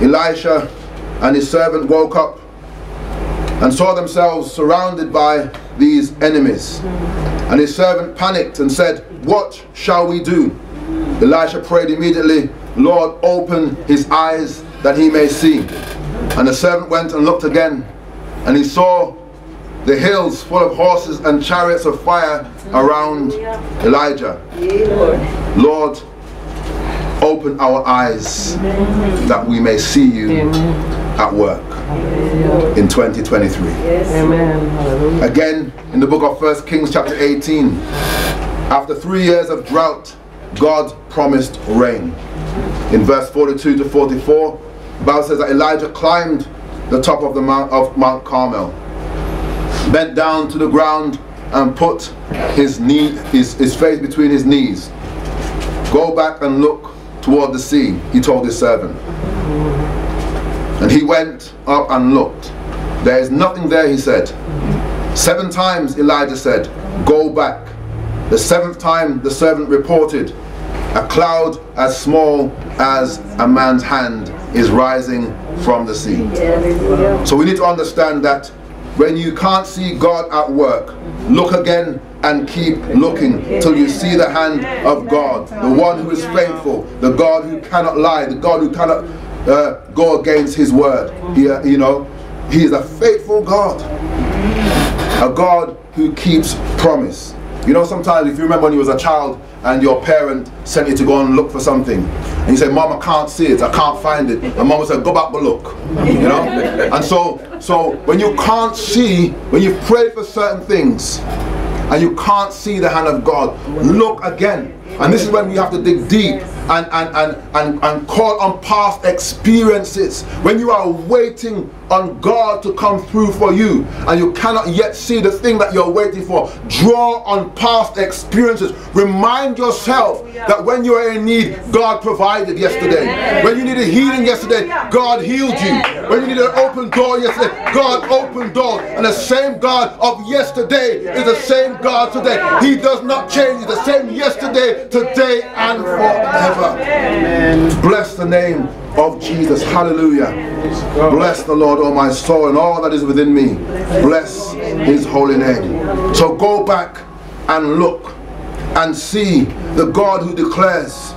Elisha and his servant woke up and saw themselves surrounded by these enemies. And his servant panicked and said, What shall we do? Elisha prayed immediately, Lord, open his eyes that he may see. And the servant went and looked again, and he saw the hills full of horses and chariots of fire around Elijah. Lord, open our eyes that we may see you at work in 2023. Amen. Again, in the book of First Kings, chapter 18, after three years of drought, God promised rain. In verse 42 to 44, the Bible says that Elijah climbed the top of the mount of Mount Carmel, bent down to the ground, and put his knee, his, his face between his knees. Go back and look toward the sea, he told his servant. And he went up and looked. There is nothing there, he said. Seven times Elijah said, Go back. The seventh time the servant reported, A cloud as small as a man's hand is rising from the sea. So we need to understand that when you can't see God at work, look again and keep looking till you see the hand of God, the one who is faithful, the God who cannot lie, the God who cannot uh, go against his word. He, uh, you know, he is a faithful God, a God who keeps promise. You know, sometimes if you remember when you was a child and your parent sent you to go and look for something, and you say, "Mom, I can't see it. I can't find it," and Mom said, "Go back and look." You know, and so, so when you can't see, when you pray for certain things, and you can't see the hand of God, look again. And this is when we have to dig deep and, and, and, and, and call on past experiences. When you are waiting on God to come through for you and you cannot yet see the thing that you're waiting for, draw on past experiences. Remind yourself that when you are in need, God provided yesterday. When you needed healing yesterday, God healed you. When you needed an open door yesterday, God opened doors. And the same God of yesterday is the same God today. He does not change. He's the same yesterday, today, and forever. Bless the name of Jesus. Hallelujah. Bless the Lord, oh my soul, and all that is within me. Bless his holy name. So go back and look and see the God who declares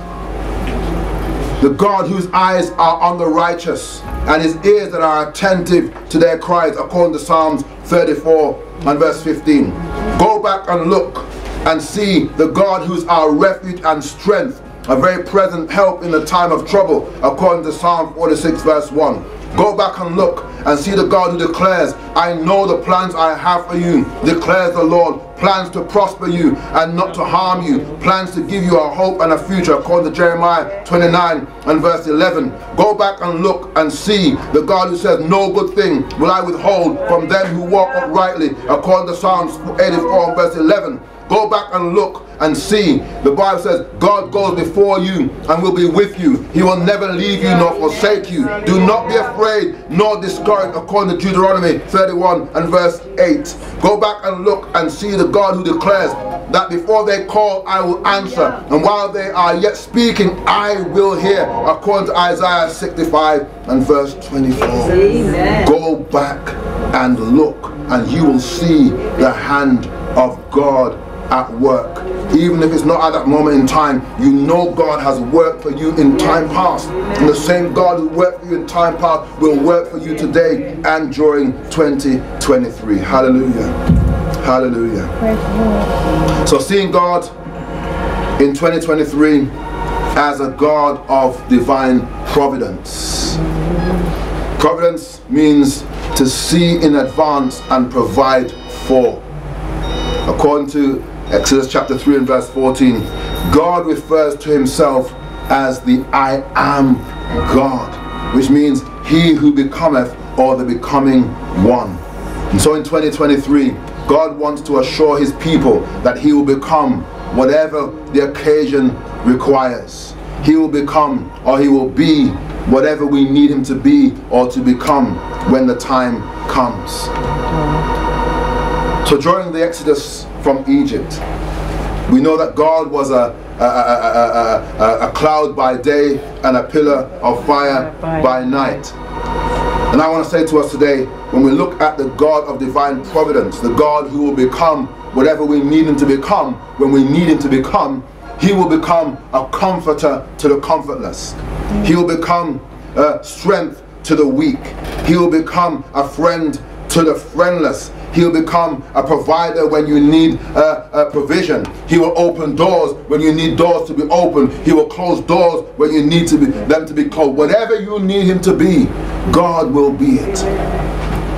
the God whose eyes are on the righteous and his ears that are attentive to their cries, according to Psalms 34 and verse 15. Go back and look and see the God who's our refuge and strength, a very present help in the time of trouble, according to Psalm 46 verse 1. Go back and look and see the God who declares, I know the plans I have for you, declares the Lord, plans to prosper you and not to harm you, plans to give you a hope and a future, according to Jeremiah 29 and verse 11. Go back and look and see the God who says, No good thing will I withhold from them who walk uprightly, according to Psalms 84 and verse 11. Go back and look and see. The Bible says God goes before you and will be with you. He will never leave you nor forsake you. Do not be afraid nor discouraged according to Deuteronomy 31 and verse 8. Go back and look and see the God who declares that before they call I will answer and while they are yet speaking I will hear according to Isaiah 65 and verse 24. Go back and look and you will see the hand of God at work Even if it's not at that moment in time, you know God has worked for you in time past. And the same God who worked for you in time past will work for you today and during 2023. Hallelujah. Hallelujah. So seeing God in 2023 as a God of divine providence. Providence means to see in advance and provide for. According to Exodus chapter 3 and verse 14, God refers to himself as the I am God, which means he who becometh or the becoming one. And so in 2023, God wants to assure his people that he will become whatever the occasion requires. He will become or he will be whatever we need him to be or to become when the time comes. So during the Exodus from Egypt, we know that God was a, a, a, a, a cloud by day and a pillar of fire by night. And I want to say to us today, when we look at the God of divine providence, the God who will become whatever we need him to become, when we need him to become, he will become a comforter to the comfortless. He will become uh, strength to the weak. He will become a friend to the friendless. He'll become a provider when you need uh, a provision. He will open doors when you need doors to be opened. He will close doors when you need to be, them to be closed. Whatever you need him to be, God will be it.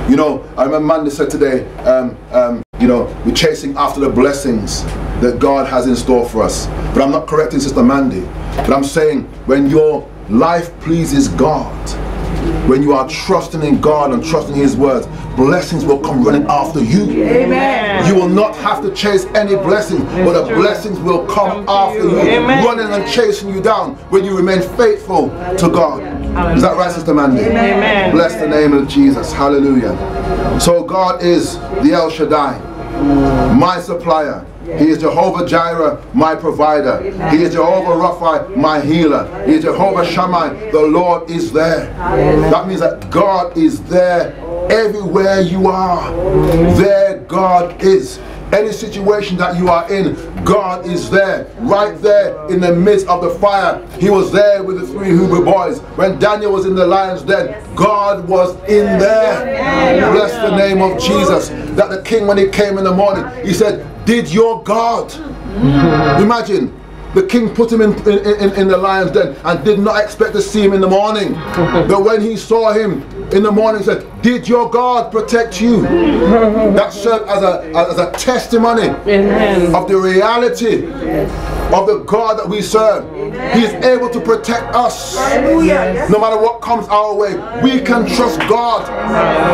You know, I remember Mandy said today, um, um, you know, we're chasing after the blessings that God has in store for us. But I'm not correcting Sister Mandy. But I'm saying when your life pleases God, when you are trusting in God and trusting His words, blessings will come running after you. Amen. You will not have to chase any blessings, but the true. blessings will come, Come after you. you, Amen. running and chasing you down when you remain faithful to God. Is that right, Sister Mandy? Amen. Bless the name of Jesus. Hallelujah. So God is the El Shaddai, my supplier. He is Jehovah Jireh, my provider. He is Jehovah Rapha, my healer. He is Jehovah Shammai, the Lord is there. That means that God is there everywhere you are. There God is. Any situation that you are in, God is there, right there in the midst of the fire. He was there with the three Hebrew boys. When Daniel was in the lion's den, God was in there. Bless the name of Jesus. That the king, when he came in the morning, he said, Did your God? Imagine. The king put him in, in, in, the lion's den and did not expect to see him in the morning. But when he saw him in the morning, he said, Did your God protect you? That served as a, as a testimony Amen. of the reality of the God that we serve. He is able to protect us no matter what comes our way. We can trust God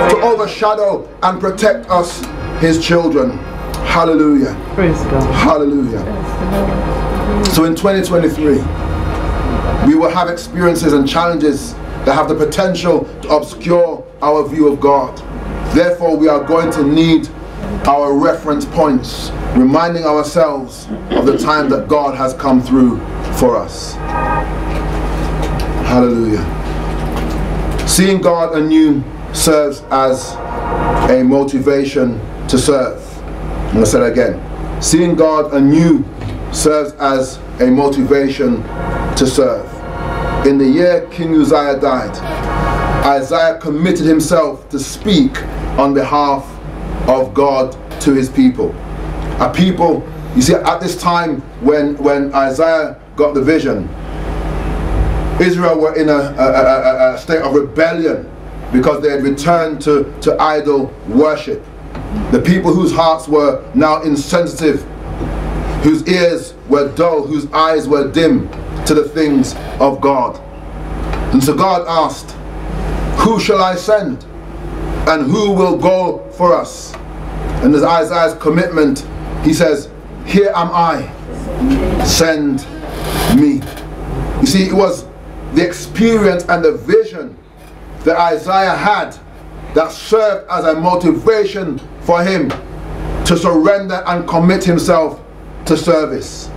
to overshadow and protect us, His children. Hallelujah. Praise God. Hallelujah. So in 2023, we will have experiences and challenges that have the potential to obscure our view of God. Therefore, we are going to need our reference points, reminding ourselves of the time that God has come through for us. Hallelujah. Seeing God anew serves as a motivation to serve. I'm going to say that again. Seeing God anew serves as a motivation to serve. In the year King Uzziah died, Isaiah committed himself to speak on behalf of God to his people. A people, you see, at this time when, when Isaiah got the vision, Israel were in a, a, a, a state of rebellion because they had returned to, to idol worship. The people whose hearts were now insensitive, whose ears were dull, whose eyes were dim to the things of God. And so God asked, Who shall I send? And who will go for us? And as Isaiah's commitment, he says, Here am I, send me. You see, it was the experience and the vision that Isaiah had that served as a motivation for him to surrender and commit himself to service.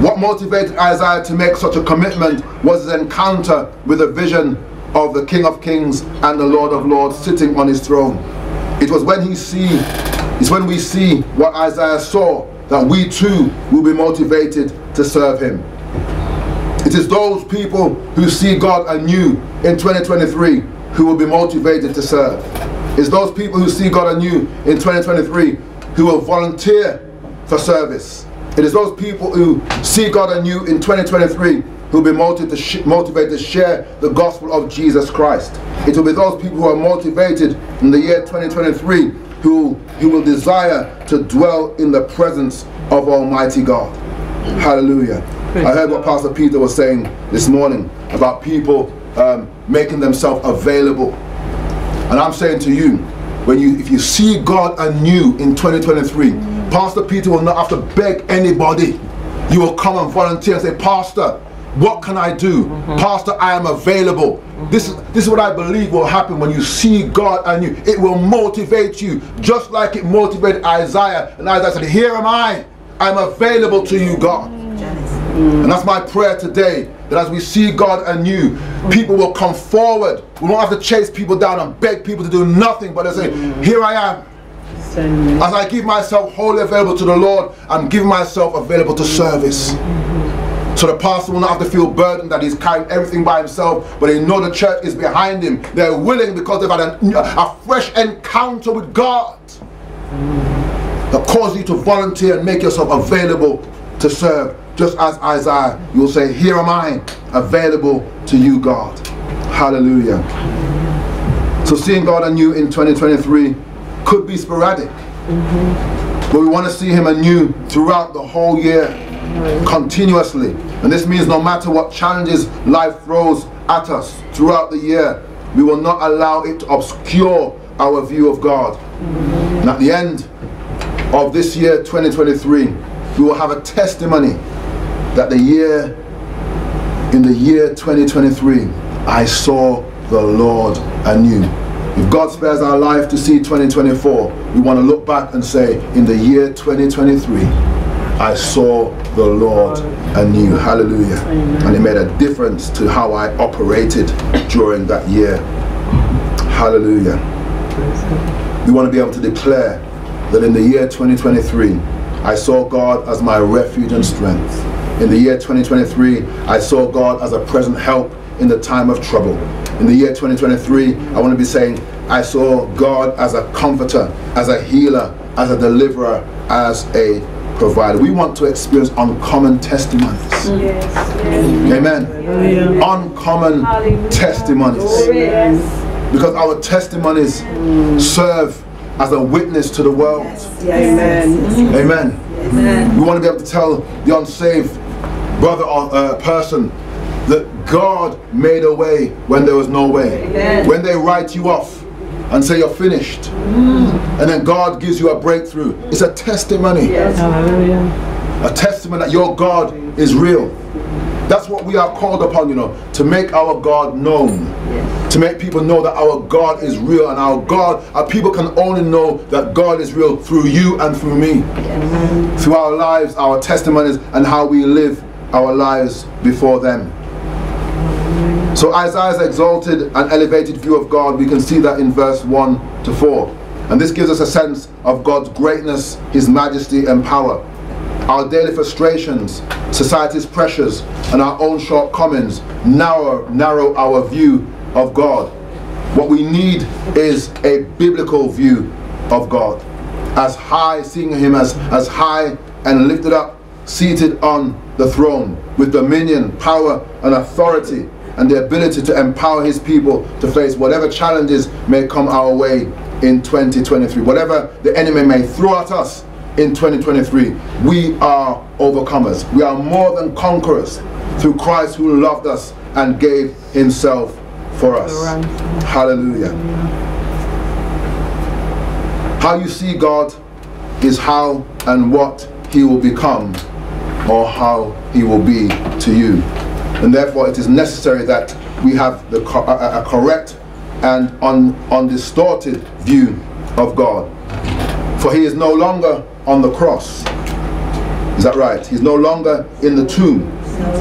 What motivated Isaiah to make such a commitment was his encounter with the vision of the King of Kings and the Lord of Lords sitting on his throne. It was when he see, it's when we see what Isaiah saw that we too will be motivated to serve Him. It is those people who see God anew in 2023 who will be motivated to serve. It's those people who see God anew in 2023 who will volunteer for service. It is those people who see God anew in 2023 who will be motivated to, share the gospel of Jesus Christ. It will be those people who are motivated in the year 2023 who, who will desire to dwell in the presence of Almighty God. Hallelujah. I heard what Pastor Peter was saying this morning about people um, making themselves available. And I'm saying to you, when you if you see God anew in 2023, Pastor Peter will not have to beg anybody. You will come and volunteer and say, Pastor, what can I do? Mm-hmm. Pastor, I am available. Mm-hmm. This is this is what I believe will happen when you see God and you. It will motivate you, just like it motivated Isaiah. And Isaiah said, Here am I. I'm available to you, God. Mm. And that's my prayer today that as we see God anew, people will come forward. We won't have to chase people down and beg people to do nothing, but they say, mm. Here I am. As I give myself wholly available to the Lord, I'm giving myself available to service. Mm-hmm. So the pastor will not have to feel burdened that he's carrying everything by himself, but they know the church is behind him. They're willing because they've had a, a fresh encounter with God that causes you to volunteer and make yourself available to serve. Just as Isaiah, you'll say, Here am I, available to you, God. Hallelujah. So seeing God anew in 2023 could be sporadic. But we want to see him anew throughout the whole year, continuously. And this means no matter what challenges life throws at us throughout the year, we will not allow it to obscure our view of God. And at the end of this year, 2023, we will have a testimony that the year, in the year 2023, I saw the Lord anew. If God spares our life to see 2024, we want to look back and say, in the year 2023, I saw the Lord anew. Hallelujah. And it made a difference to how I operated during that year. Hallelujah. We want to be able to declare that in the year 2023, I saw God as my refuge and strength. In the year 2023, I saw God as a present help in the time of trouble. In the year 2023, I want to be saying, I saw God as a comforter, as a healer, as a deliverer, as a provider. We want to experience uncommon testimonies. Amen. Uncommon testimonies. Because our testimonies serve as a witness to the world. Amen. Amen. We want to be able to tell the unsaved brother or uh, person that God made a way when there was no way. When they write you off and say you're finished, mm. and then God gives you a breakthrough, it's a testimony. Hallelujah. A testimony that your God is real. That's what we are called upon, you know, to make our God known. To make people know that our God is real and our God, our people can only know that God is real through you and through me. Through our lives, our testimonies, and how we live our lives before them. So Isaiah's exalted and elevated view of God, we can see that in verse 1 to 4. And this gives us a sense of God's greatness, His majesty and power. Our daily frustrations, society's pressures, and our own shortcomings narrow, narrow our view of God. What we need is a biblical view of God. As high, seeing Him as, as high and lifted up, seated on the throne, with dominion, power, and authority, and the ability to empower His people to face whatever challenges may come our way in 2023. Whatever the enemy may throw at us in 2023, we are overcomers. We are more than conquerors through Christ who loved us and gave himself for us. Hallelujah. How you see God is how and what he will become or how he will be to you. And therefore it is necessary that we have the a, a correct and un, undistorted view of God. For he is no longer on the cross. Is that right? He's no longer in the tomb.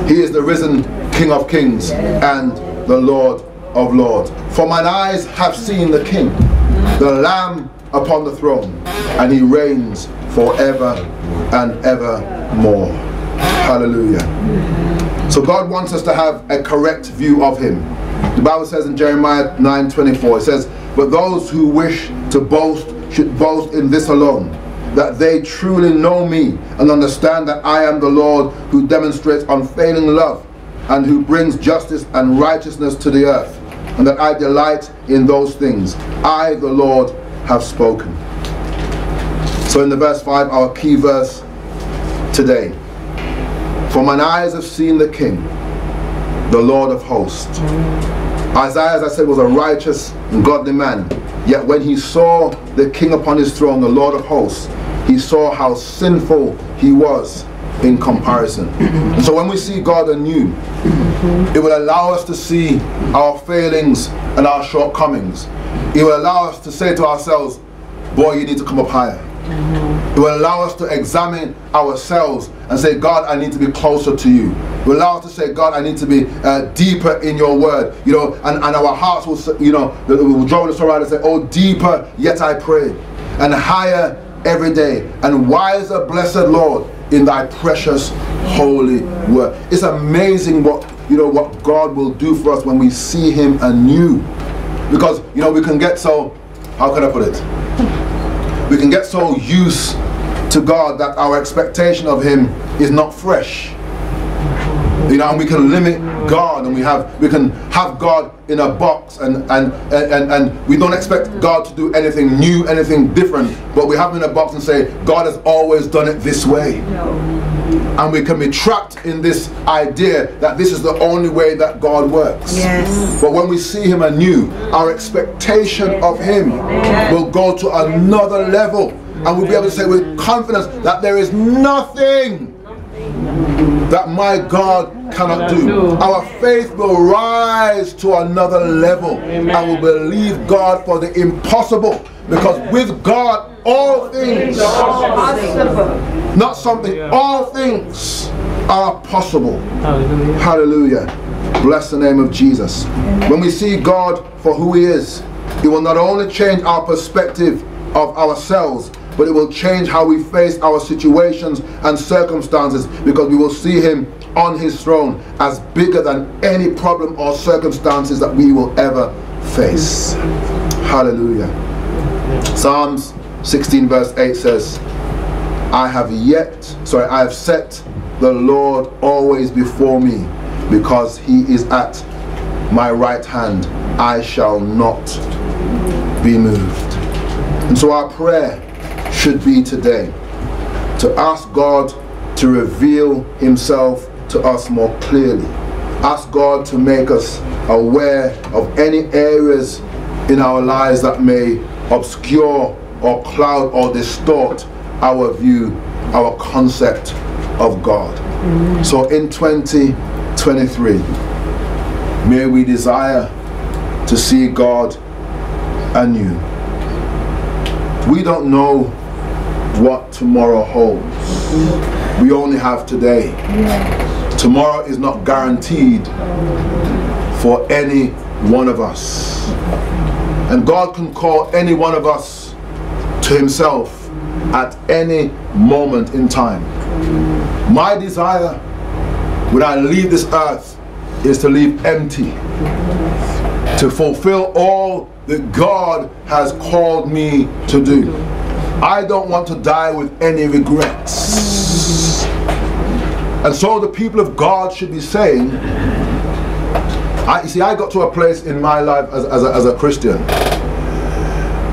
He is the risen King of Kings and the Lord of Lords. For mine eyes have seen the King, the Lamb upon the throne, and he reigns forever and evermore. Hallelujah. So God wants us to have a correct view of him. The Bible says in Jeremiah 9:24, it says, But those who wish to boast should boast in this alone, that they truly know me and understand that I am the Lord who demonstrates unfailing love and who brings justice and righteousness to the earth, and that I delight in those things. I, the Lord, have spoken. So in the verse 5, our key verse today. For mine eyes have seen the King, the Lord of hosts. Isaiah, as I said, was a righteous and godly man. Yet when he saw the King upon his throne, the Lord of hosts, he saw how sinful he was in comparison. And so when we see God anew, it will allow us to see our failings and our shortcomings. It will allow us to say to ourselves, boy, you need to come up higher. It will allow us to examine ourselves and say, God, I need to be closer to you. It will allow us to say, God, I need to be uh, deeper in your word. You know, and, and our hearts will, you know, will draw us around and say, oh, deeper, yet I pray. And higher every day. And wiser, blessed Lord, in thy precious holy word. It's amazing what, you know, what God will do for us when we see him anew. Because, you know, we can get so, how can I put it? We can get so used to God that our expectation of Him is not fresh. You know, and we can limit God, and we have we can have God in a box, and and and and we don't expect God to do anything new, anything different. But we have him in a box and say God has always done it this way, and we can be trapped in this idea that this is the only way that God works. Yes. But when we see him anew, our expectation of him will go to another level. And we'll be able to say with confidence that there is nothing that my God cannot do. Our faith will rise to another level and we'll believe God for the impossible. Because with God, all things, not something, all things are possible. Hallelujah. Bless the name of Jesus. When we see God for who He is, He will not only change our perspective of ourselves, but it will change how we face our situations and circumstances because we will see Him on His throne as bigger than any problem or circumstances that we will ever face. Hallelujah. Psalms 16, verse 8 says, I have yet, sorry, I have set the Lord always before me because he is at my right hand. I shall not be moved. And so our prayer should be today to ask God to reveal himself to us more clearly. Ask God to make us aware of any areas in our lives that may obscure or cloud or distort our view, our concept of God. So in 2023, may we desire to see God anew. We don't know what tomorrow holds. We only have today. Tomorrow is not guaranteed for any one of us. And God can call any one of us to Himself at any moment in time. My desire when I leave this earth is to leave empty, to fulfill all that God has called me to do. I don't want to die with any regrets. And so the people of God should be saying, I, you see, I got to a place in my life as, as, a, as a Christian.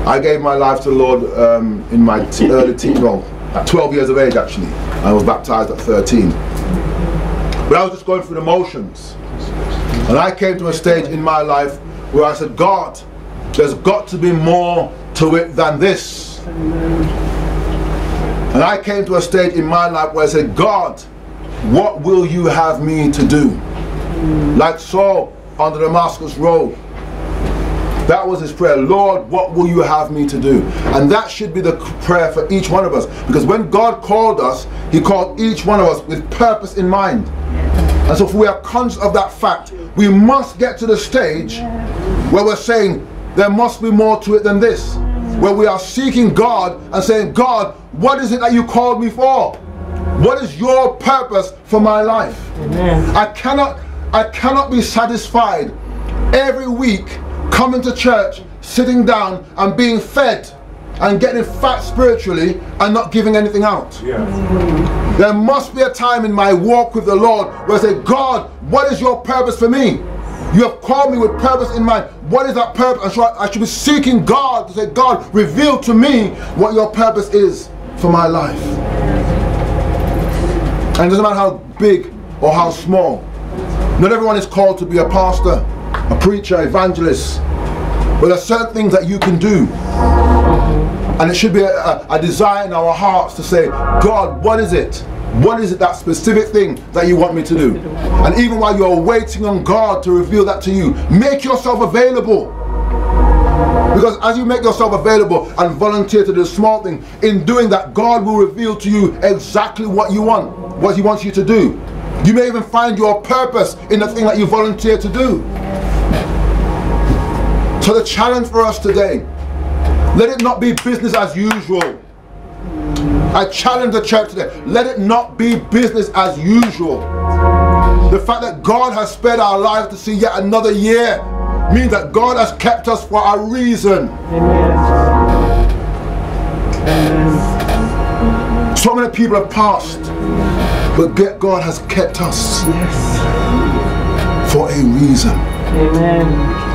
I gave my life to the Lord um, in my early teen, well, at 12 years of age actually. I was baptized at 13. But I was just going through the motions. And I came to a stage in my life where I said, God, there's got to be more to it than this. And I came to a stage in my life where I said, God, what will you have me to do? Like Saul on the Damascus Road. That was his prayer. Lord, what will you have me to do? And that should be the prayer for each one of us. Because when God called us, he called each one of us with purpose in mind. And so if we are conscious of that fact, we must get to the stage where we're saying, there must be more to it than this. Where we are seeking God and saying, God, what is it that you called me for? What is your purpose for my life? I cannot I cannot be satisfied every week coming to church, sitting down and being fed and getting fat spiritually and not giving anything out. There must be a time in my walk with the Lord where I say, God, what is your purpose for me? You have called me with purpose in mind. What is that purpose? I, should be seeking God to say, God, reveal to me what your purpose is for my life. And it doesn't matter how big or how small. Not everyone is called to be a pastor, a preacher, evangelist. But there are certain things that you can do. And it should be a, a, a desire in our hearts to say, God, what is it? What is it, that specific thing that you want me to do? And even while you're waiting on God to reveal that to you, make yourself available. Because as you make yourself available and volunteer to do the small thing, in doing that, God will reveal to you exactly what you want, what He wants you to do. You may even find your purpose in the thing that you volunteer to do. So the challenge for us today, let it not be business as usual. I challenge the church today, let it not be business as usual. The fact that God has spared our lives to see yet another year means that God has kept us for a reason. Amen. So many people have passed, but yet God has kept us for a reason.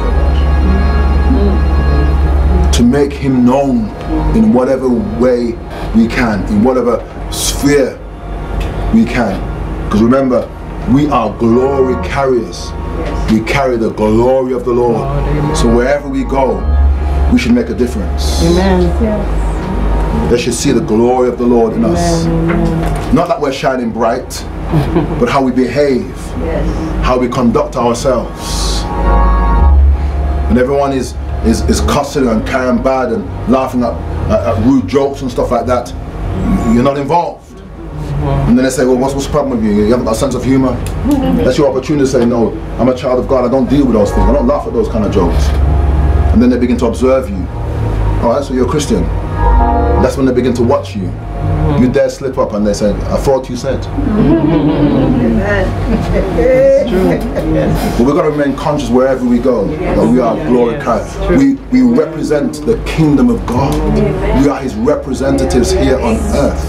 To make Him known in whatever way we can, in whatever sphere we can. Because remember, we are glory carriers. We carry the glory of the Lord. So wherever we go, we should make a difference. Amen. They should see the glory of the Lord in us. Not that we're shining bright, but how we behave, how we conduct ourselves. And everyone is, is, is cussing and carrying bad and laughing at, at, at rude jokes and stuff like that. You're not involved. And then they say, well, what's, what's the problem with you? You haven't got a sense of humor? That's your opportunity to say, no, I'm a child of God. I don't deal with those things. I don't laugh at those kind of jokes. And then they begin to observe you. All right, so you're a Christian. That's when they begin to watch you. Um, you dare slip up and they say, I thought you said. But we've got to remain conscious wherever we go that we are glory carriers. We, we represent the kingdom of God. We are his representatives here on earth.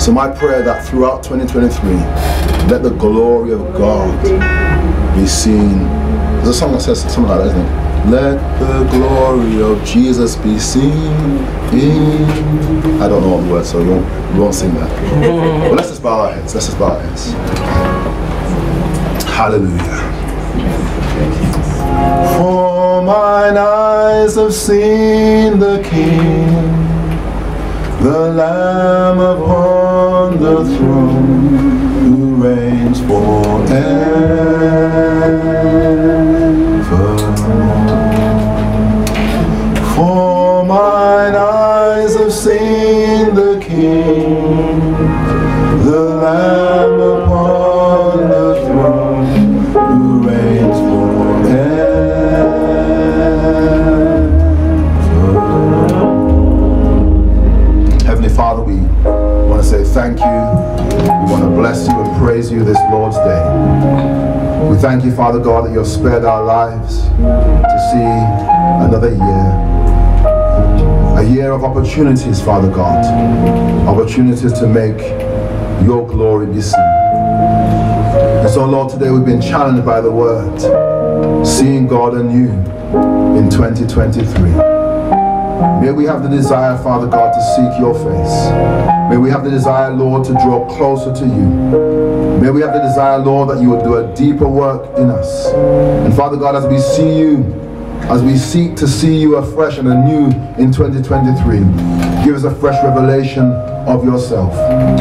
So my prayer that throughout 2023, let the glory of God be seen. There's a song that says something like that, isn't it? Let the glory of Jesus be seen in. I don't know all the words, so we won't, we won't sing that. but let's just bow our heads. Let's just bow our heads. Hallelujah. For mine eyes have seen the King, the Lamb upon the throne, who reigns forever. The King, the Lamb upon the throne, who reigns forever. Heavenly Father, we want to say thank you. We want to bless you and praise you this Lord's Day. We thank you, Father God, that you have spared our lives to see another year. A year of opportunities, Father God. Opportunities to make your glory be seen. And so, Lord, today we've been challenged by the word, seeing God anew in 2023. May we have the desire, Father God, to seek your face. May we have the desire, Lord, to draw closer to you. May we have the desire, Lord, that you would do a deeper work in us. And Father God, as we see you, as we seek to see you afresh and anew in 2023, give us a fresh revelation of yourself.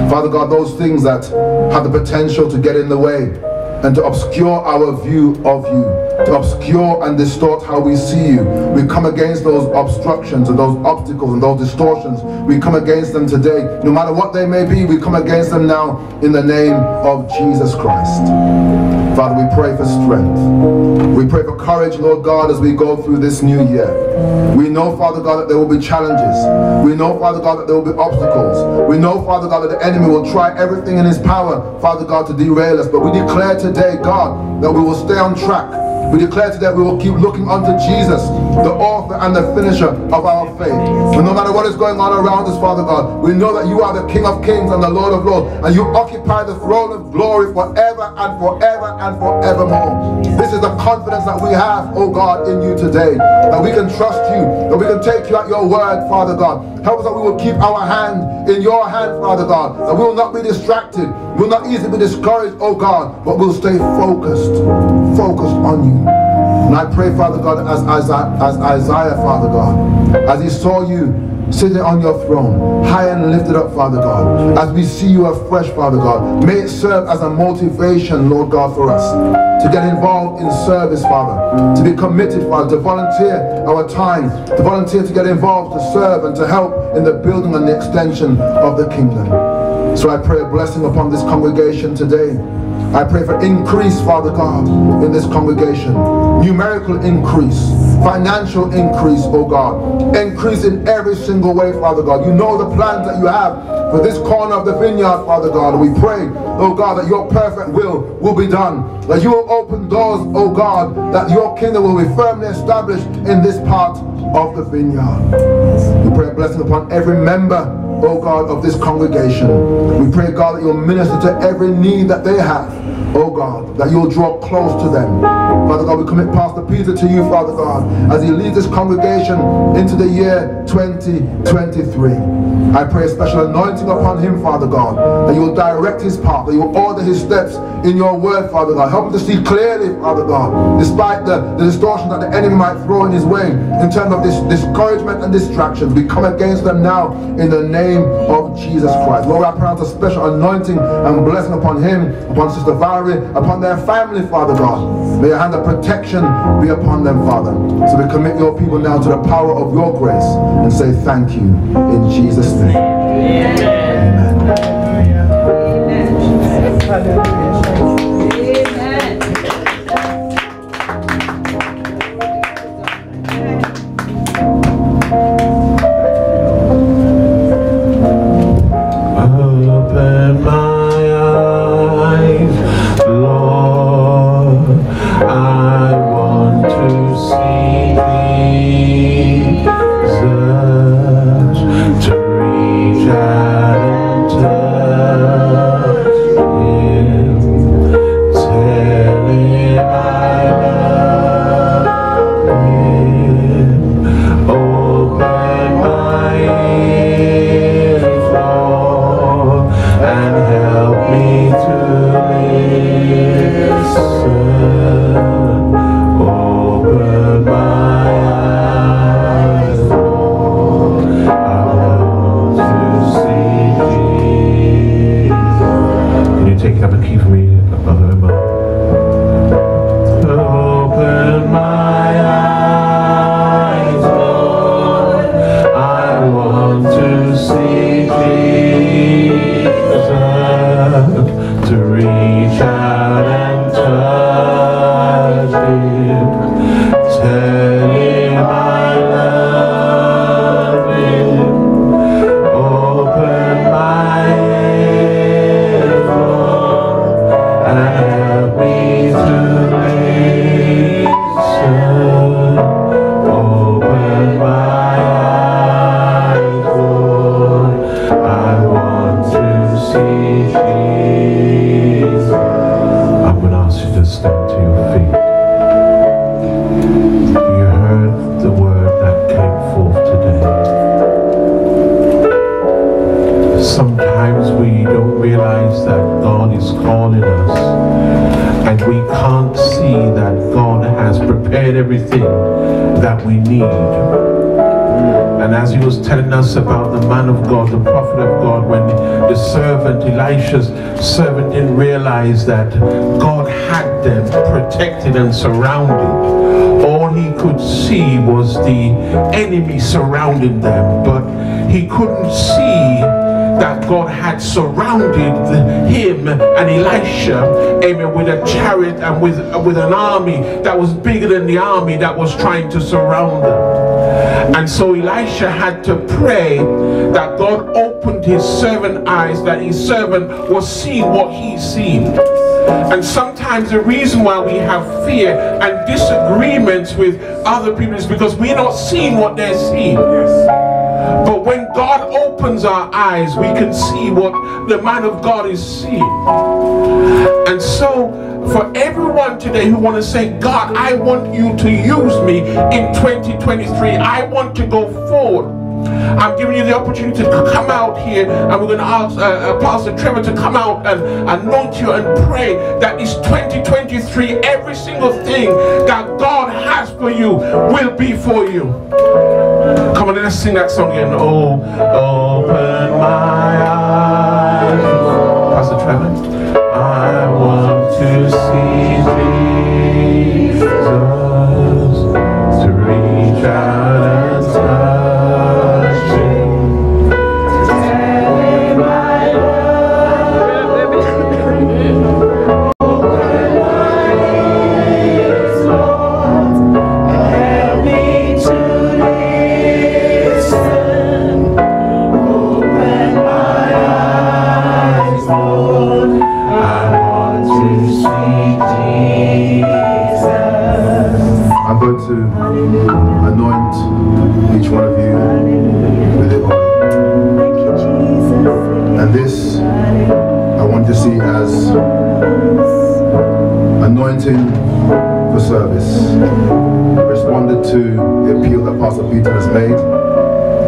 Father God, those things that have the potential to get in the way and to obscure our view of you, to obscure and distort how we see you. We come against those obstructions and those obstacles and those distortions. We come against them today. No matter what they may be, we come against them now in the name of Jesus Christ. Father, we pray for strength. We pray for courage, Lord God, as we go through this new year. We know, Father God, that there will be challenges. We know, Father God, that there will be obstacles. We know, Father God, that the enemy will try everything in his power, Father God, to derail us. But we declare today, God, that we will stay on track we declare today we will keep looking unto Jesus, the author and the finisher of our faith. And no matter what is going on around us, Father God, we know that you are the King of kings and the Lord of lords, and you occupy the throne of glory forever and forever and forevermore. This is the confidence that we have, oh God, in you today, that we can trust you, that we can take you at your word, Father God. Help us that we will keep our hand in your hand, Father God, that we will not be distracted, we will not easily be discouraged, oh God, but we'll stay focused, focused on you. And I pray, Father God, as, as, as Isaiah, Father God, as he saw you sitting on your throne, high and lifted up, Father God, as we see you afresh, Father God, may it serve as a motivation, Lord God, for us to get involved in service, Father, to be committed, Father, to volunteer our time, to volunteer to get involved, to serve and to help in the building and the extension of the kingdom. So I pray a blessing upon this congregation today. I pray for increase, Father God, in this congregation. Numerical increase, financial increase, oh God. Increase in every single way, Father God. You know the plans that you have for this corner of the vineyard, Father God. We pray, oh God, that your perfect will will be done. That you will open doors, oh God, that your kingdom will be firmly established in this part of the vineyard. We pray a blessing upon every member oh God, of this congregation. We pray, God, that you'll minister to every need that they have, oh God, that you'll draw close to them. Father God, we commit Pastor Peter to you, Father God, as he leads this congregation into the year 2023. I pray a special anointing upon him, Father God, that you will direct his path, that you will order his steps in your word, Father God. Help him to see clearly, Father God, despite the, the distortion that the enemy might throw in his way in terms of this discouragement and distractions. We come against them now in the name name of Jesus Christ. Lord, I pray out a special anointing and blessing upon him, upon Sister Valerie, upon their family, Father God. May your hand of protection be upon them, Father. So we commit your people now to the power of your grace and say thank you in Jesus' name. Amen. Servant didn't realize that God had them protected and surrounded. All he could see was the enemy surrounding them, but he couldn't see that God had surrounded him and Elisha, amen, with a chariot and with, with an army that was bigger than the army that was trying to surround them. And so Elisha had to pray that God opened his servant eyes, that his servant was seeing what he seen. And sometimes the reason why we have fear and disagreements with other people is because we're not seeing what they're seeing. But when God opens our eyes, we can see what the man of God is seeing. And so, for everyone today who want to say, God, I want you to use me in 2023. I want to go forward. I'm giving you the opportunity to come out here and we're going to ask uh, uh, Pastor Trevor to come out and anoint you and pray that this 2023, every single thing that God has for you will be for you. Come on, let's sing that song again. Oh, open Responded to the appeal that Pastor Peter has made.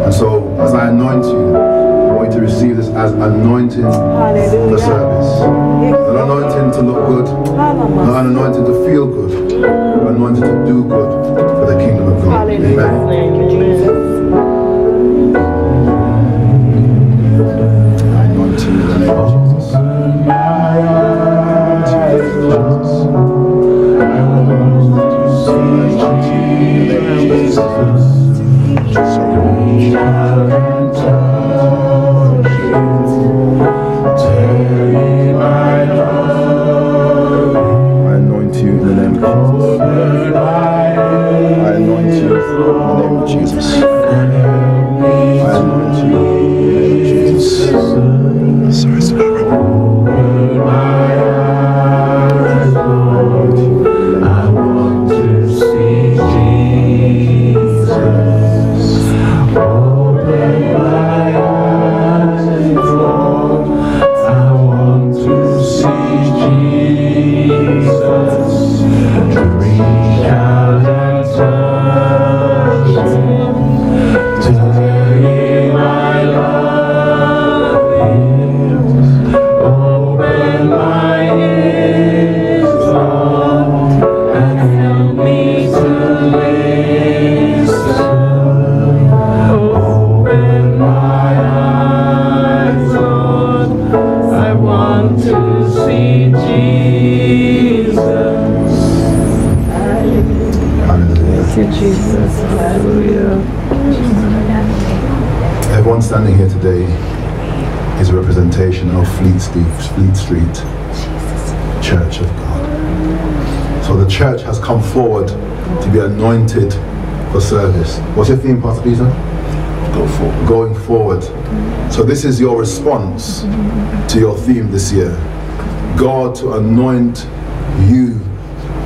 And so, as I anoint you, I want you to receive this as anointing for service. An anointing to look good, not an anointing to feel good, but anointing to do good for the kingdom of God. Amen. I anoint you in the name of Jesus. Street Church of God. So the church has come forward to be anointed for service. What's your theme, Pastor Peter? Go forward. Going forward. So this is your response to your theme this year. God to anoint you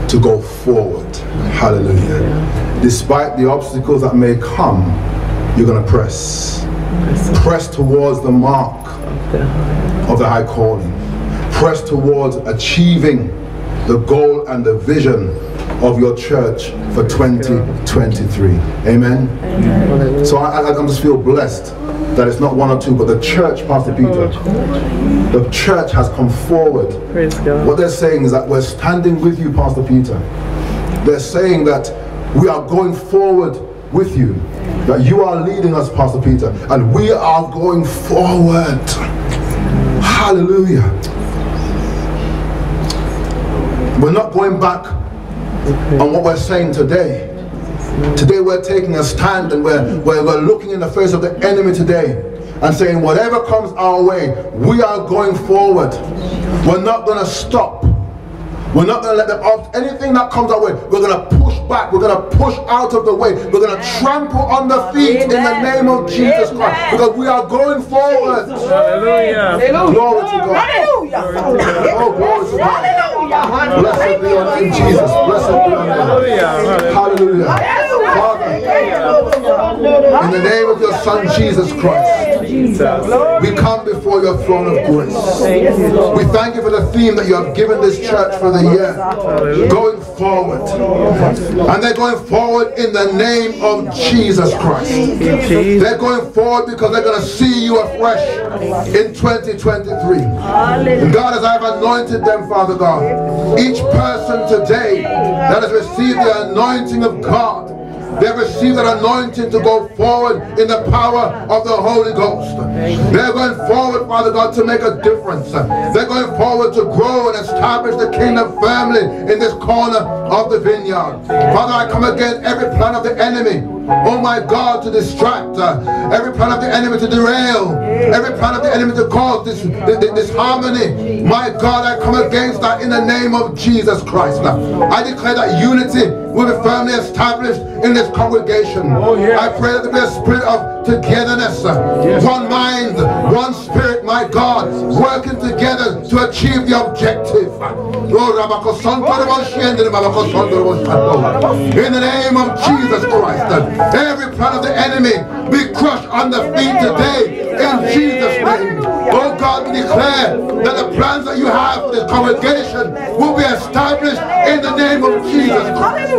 to go forward. Hallelujah. Despite the obstacles that may come, you're going to press. Press towards the mark of the high calling. Press towards achieving the goal and the vision of your church for 2023. Amen. So I, I, I just feel blessed that it's not one or two, but the church, Pastor Peter, the church has come forward. What they're saying is that we're standing with you, Pastor Peter. They're saying that we are going forward with you. That you are leading us, Pastor Peter, and we are going forward. Hallelujah. We're not going back on what we're saying today. Today we're taking a stand and we're, we're, we're looking in the face of the enemy today and saying, whatever comes our way, we are going forward. We're not going to stop. We're not going to let them off. Anything that comes our way, we're going to push back. We're going to push out of the way. We're going to trample on the feet in the name of Jesus Christ. Because we are going forward. Hallelujah. Glory to God. Oh, glory to God. Blessed be your name, Jesus. Blessed be your name. Hallelujah. Father, in the name of your Son, Jesus Christ, we come before your throne of grace. We thank you for the theme that you have given this church for the year. Going forward. And they're going forward in the name of Jesus Christ. They're going forward because they're going to see you afresh in 2023. And God, as I've anointed them, Father God, each person today that has received the anointing of God, they receive that anointing to go forward in the power of the Holy Ghost. They're going forward, Father God, to make a difference. They're going forward to grow and establish the kingdom firmly in this corner of the vineyard. Father, I come against every plan of the enemy. Oh my God, to distract uh, every plan of the enemy to derail, every plan of the enemy to cause this, this, this harmony. My God, I come against that in the name of Jesus Christ. I declare that unity will be firmly established in this congregation. I pray that there be a spirit of togetherness, uh, one mind, one spirit, my God, working together to achieve the objective. In the name of Jesus Christ, every plan of the enemy be crushed under feet today in Jesus' name. Oh God, we declare that the plans that you have for this congregation will be established in the name of Jesus Christ.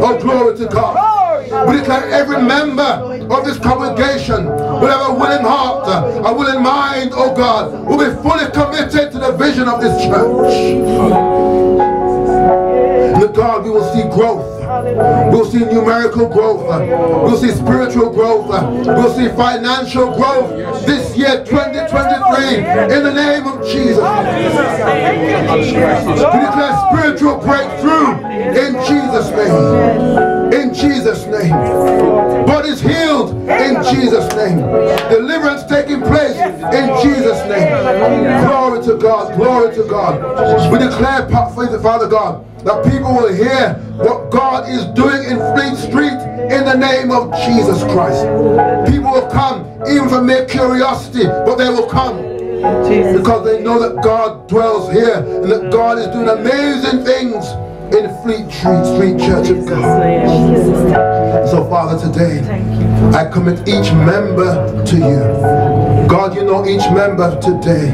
Oh, glory to God. We declare every member of this congregation will have a willing heart, a willing mind, oh God, will be fully committed to the vision of this church. And God, we will see growth. We'll see numerical growth. We'll see spiritual growth. We'll see financial growth this year, 2023, in the name of Jesus. We declare spiritual breakthrough in Jesus' name. Jesus' name. Bodies healed in Jesus' name. Deliverance taking place in Jesus' name. Glory to God. Glory to God. We declare, Father God, that people will hear what God is doing in Fleet Street in the name of Jesus Christ. People will come even from mere curiosity, but they will come because they know that God dwells here and that God is doing amazing things in Fleet Street, Street Church of God. So Father, today, I commit each member to you. God, you know each member today.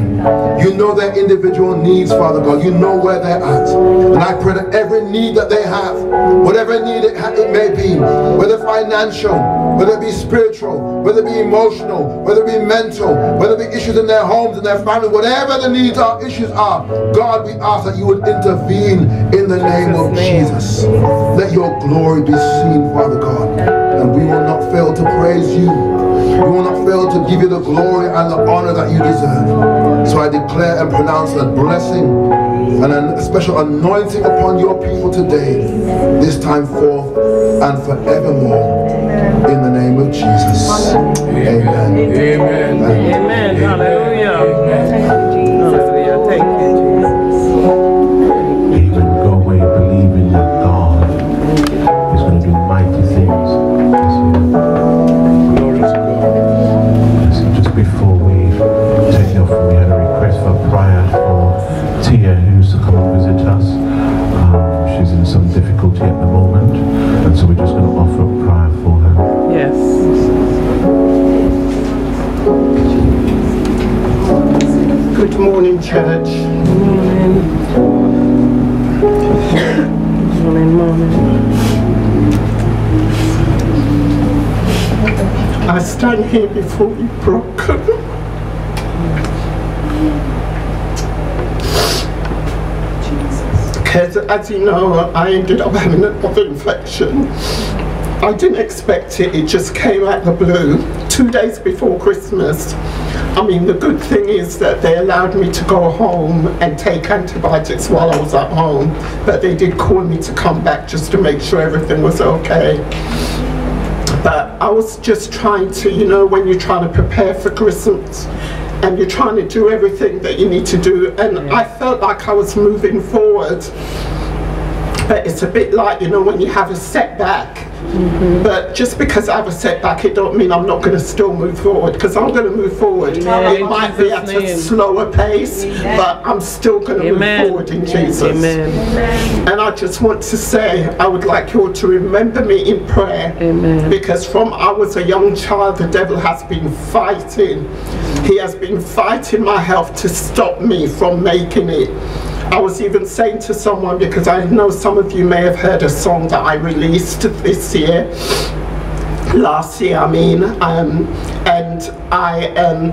You know their individual needs, Father God. You know where they're at. And I pray that every need that they have, whatever need it, it may be, whether financial, whether it be spiritual, whether it be emotional, whether it be mental, whether it be issues in their homes, in their family, whatever the needs are, issues are, God, we ask that you would intervene in the name of Jesus. Let your glory be seen, Father God. And we will not fail to praise you. We will not fail to give you the glory and the honor that you deserve. So I declare and pronounce a blessing and a special anointing upon your people today, this time forth and forevermore. In the name of Jesus. Amen. Amen. Amen. Hallelujah. Hallelujah. Church. Morning. Morning, morning. I stand here before you broken. Because, as you know, I ended up having another infection. I didn't expect it, it just came out of the blue two days before Christmas. I mean, the good thing is that they allowed me to go home and take antibiotics while I was at home, but they did call me to come back just to make sure everything was okay. But I was just trying to, you know, when you're trying to prepare for Christmas and you're trying to do everything that you need to do, and I felt like I was moving forward. But it's a bit like, you know, when you have a setback. But just because I have a setback, it don't mean I'm not going to still move forward. Because I'm going to move forward. Amen. It might be at Jesus' a slower pace, but I'm still going to move forward in Jesus. Amen. And I just want to say, I would like you all to remember me in prayer. Amen. Because from I was a young child, the devil has been fighting. He has been fighting my health to stop me from making it. I was even saying to someone, because I know some of you may have heard a song that I released this year last year, I mean, um, and I, um,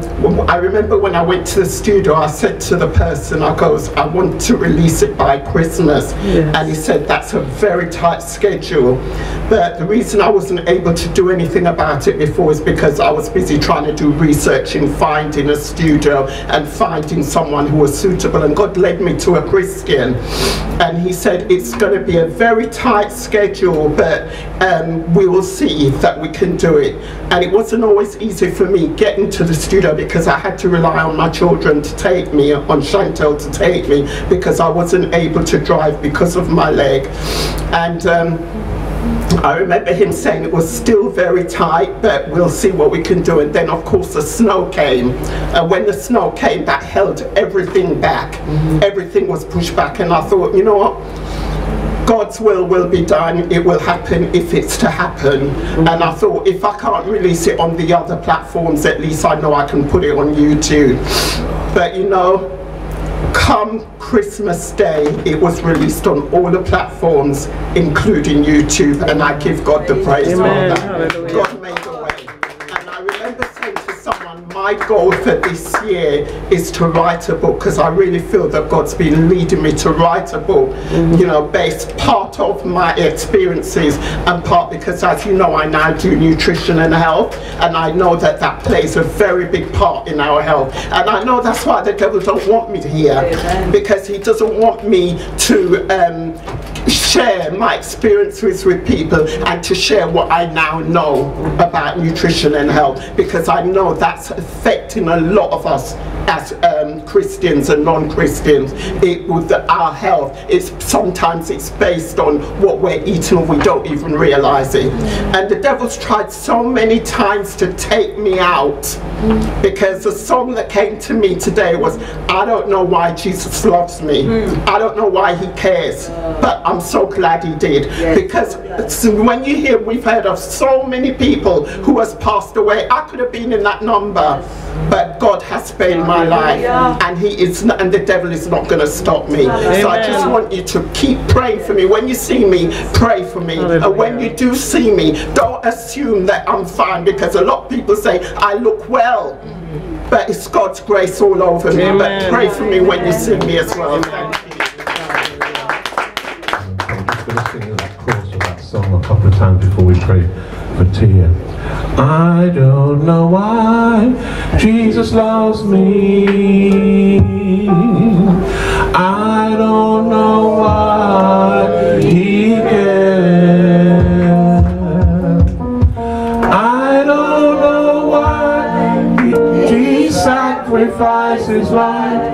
I remember when I went to the studio, I said to the person, I goes, I want to release it by Christmas, Yes. and he said that's a very tight schedule. But the reason I wasn't able to do anything about it before is because I was busy trying to do research and finding a studio and finding someone who was suitable, and God led me to a Christian, and he said it's going to be a very tight schedule, but um, we will see that we can do it. And it wasn't always easy for me getting to the studio because I had to rely on my children to take me, on Chantel to take me, because I wasn't able to drive because of my leg. And um, I remember him saying it was still very tight, but we'll see what we can do. And then, of course, the snow came. And when the snow came, that held everything back. Everything was pushed back. And I thought, you know what? God's will will be done. It will happen if it's to happen. And I thought, if I can't release it on the other platforms, at least I know I can put it on YouTube. But you know, come Christmas Day, it was released on all the platforms, including YouTube, and I give God the praise Amen. for that. Hallelujah. God made a way. And I remember saying to someone, my goal for this year is to write a book because I really feel that God's been leading me to write a book, you know, based part of my experiences and part because, as you know, I now do nutrition and health, and I know that that plays a very big part in our health. And I know that's why the devil don't want me here because he doesn't want me to um, share my experiences with people and to share what I now know about nutrition and health because I know that's affecting a lot of us as um, Christians and non-Christians. It with our health. It's sometimes it's based on what we're eating and we don't even realize it. And the devil's tried so many times to take me out because the song that came to me today was I don't know why Jesus loves me. I don't know why he cares, but I'm so glad he did because so when you hear we've heard of so many people who has passed away. I could have been in that number, but God has spared my life, and He is, not, and the devil is not going to stop me. So I just want you to keep praying for me. When you see me, pray for me, and when you do see me, don't assume that I'm fine because a lot of people say I look well. But it's God's grace all over me. But pray for me when you see me as well. A couple of times before we pray for Tia. I don't know why Jesus loves me. I don't know why He cares. I don't know why He sacrificed His life.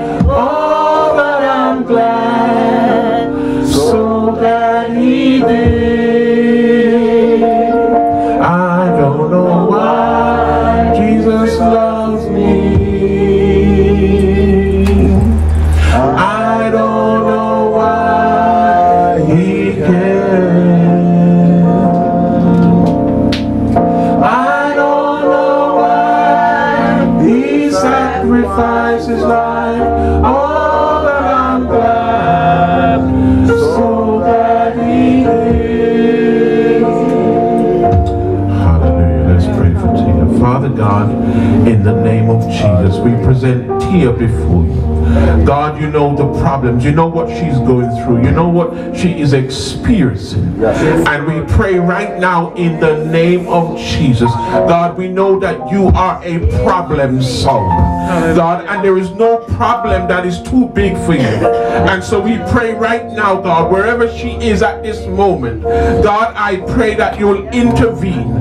God, in the name of Jesus, we present Tia before you. God, you know the problems. You know what she's going through. You know what she is experiencing. And we pray right now in the name of Jesus. God, we know that you are a problem solver. God, and there is no problem that is too big for you. And so we pray right now, God, wherever she is at this moment, God, I pray that you'll intervene,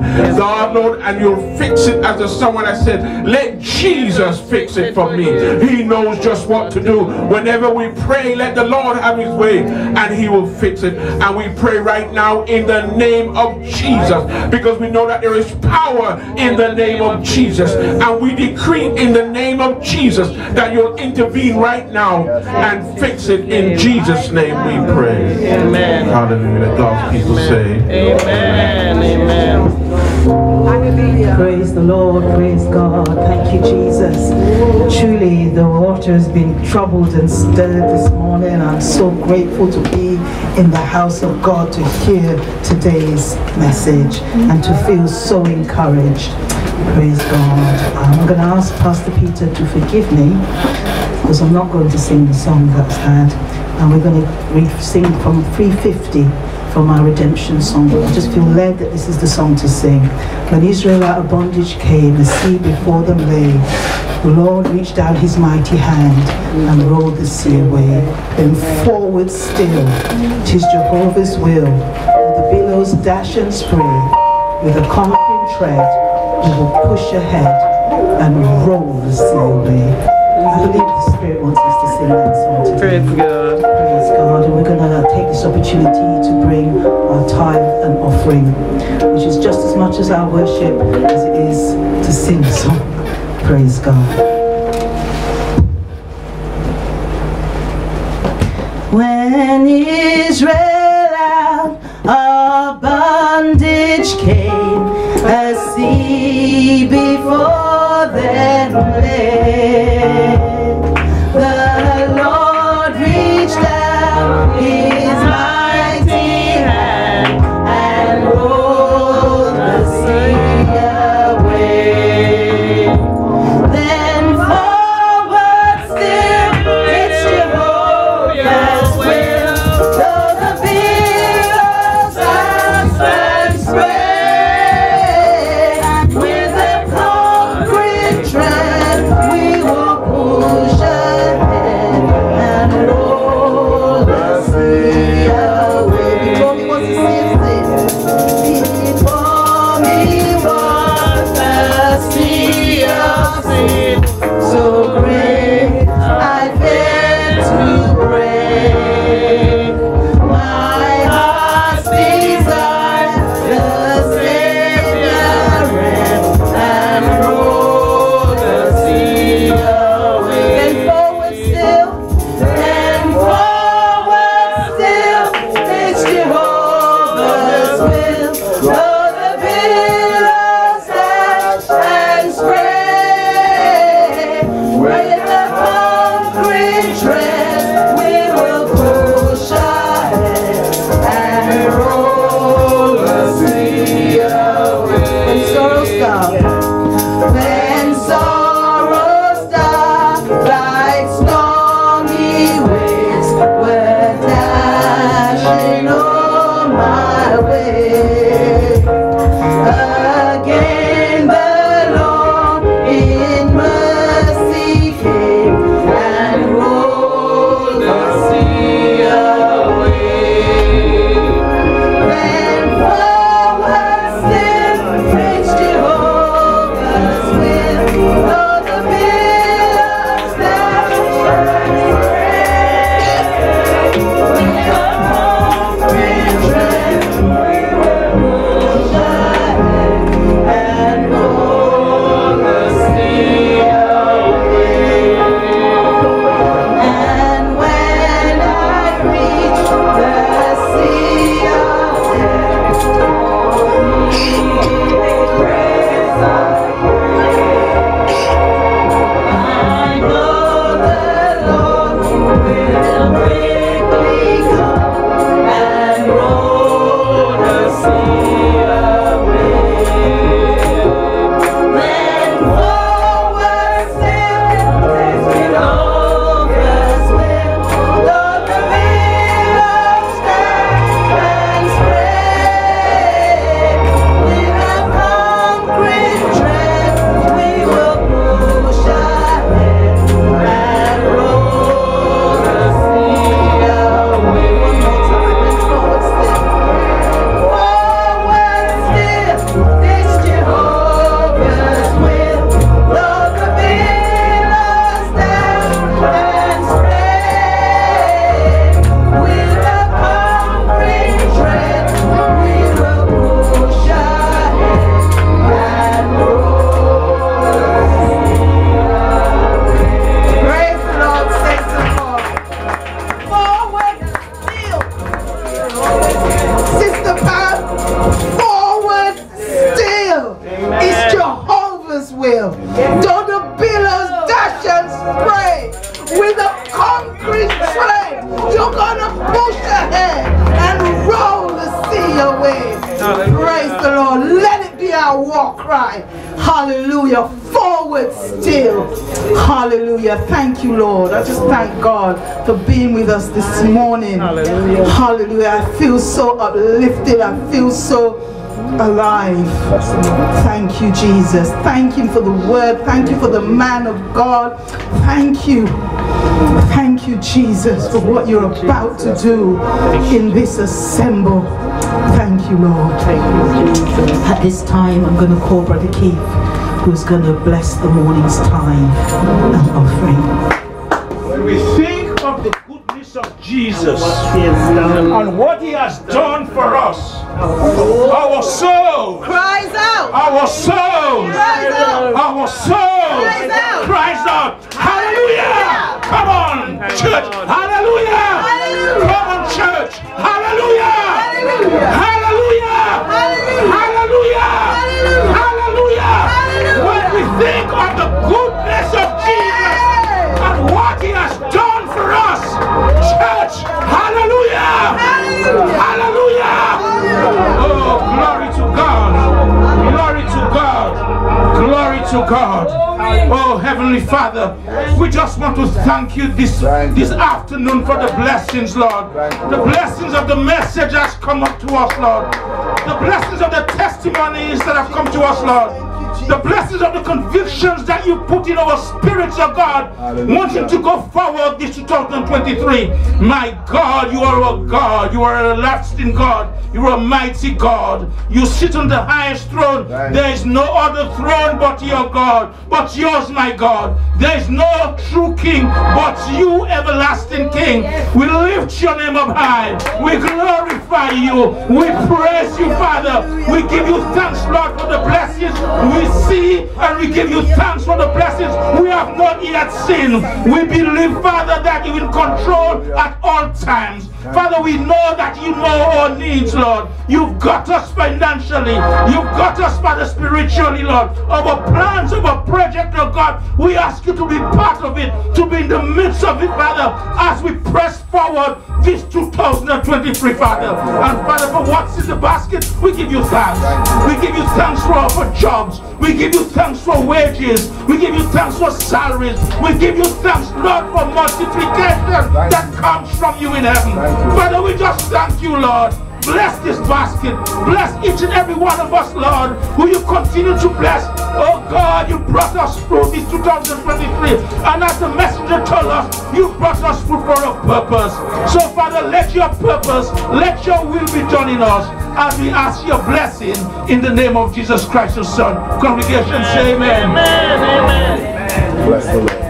Lord, and you'll fix it as the someone has said, let Jesus fix it for me. He knows just what to do. Whenever we pray, let the Lord have his way and he will fix it. And we pray right now in the name of Jesus because we know that there is power in the name of Jesus. And we decree in the name of Jesus that you'll intervene right now and fix it. In Jesus' name we pray. Amen. Hallelujah. God's people say, Amen. Amen. Praise the Lord, praise God. Thank you, Jesus. Truly, the water has been troubled and stirred this morning. I'm so grateful to be in the house of God to hear today's message and to feel so encouraged. Praise God. I'm going to ask Pastor Peter to forgive me because I'm not going to sing the song that's had. And we're going to sing from 350 from our redemption song. I just feel led that this is the song to sing. When Israel out of bondage came, the sea before them lay. The Lord reached out his mighty hand and rolled the sea away. Then forward still, tis Jehovah's will. The billows dash and spray, with a conquering tread, we will push ahead and roll the sea away. I believe the Spirit wants us to sing that song today. Praise God. Praise God. And we're going to take this opportunity to bring our tithe and offering, which is just as much as our worship as it is to sing a song. Praise God. When Israel out of bondage came, a sea before them lay. Uplifted. I feel so alive. Thank you, Jesus. Thank Him for the word. Thank you for the man of God. Thank you. Thank you, Jesus, for what you're about to do in this assemble. Thank you, Lord. At this time, I'm going to call Brother Keith, who's going to bless the morning's time and offering. Jesus He has done. and what he has done for us, our souls, Cries out! our souls, Cries out! our souls Cries out. Hallelujah! Come on, church, Hallelujah! Hallelujah. God! Oh, Heavenly Father, we just want to thank you this, this afternoon for the blessings, Lord. The blessings of the message has come up to us, Lord. The blessings of the testimonies that have come to us, Lord. The blessings of the convictions that you put in our spirits, oh God, wanting to go forward this 2023. My God, you are a God. You are a lasting God. You are a mighty God. You sit on the highest throne. There is no other throne but your God, but yours, my God. There is no true king but you, everlasting King. We lift your name up high. We glorify you. We praise you, Father. We give you thanks, Lord, for the blessings we see, and we give you thanks for the blessings we have not yet seen. We believe, Father, that you in control at all times. Father, we know that you know our needs, Lord. You've got us financially. You've got us, Father, spiritually, Lord. Our plans, our project, oh God, we ask you to be part of it, to be in the midst of it, Father, as we press forward this 2023, Father. And Father, for what's in the basket, we give you thanks. We give you thanks for our jobs. We give you thanks for wages. We give you thanks for salaries. We give you thanks, Lord, for multiplication that comes from you in heaven. Father, we just thank you, Lord. Bless this basket. Bless each and every one of us, Lord. Will you continue to bless? Oh God, you brought us through this 2023. And as the messenger told us, you brought us through for a purpose. So, Father, let your purpose, let your will be done in us as we ask your blessing in the name of Jesus Christ, your Son. Congregation, say amen. Amen. Amen. Bless the Lord.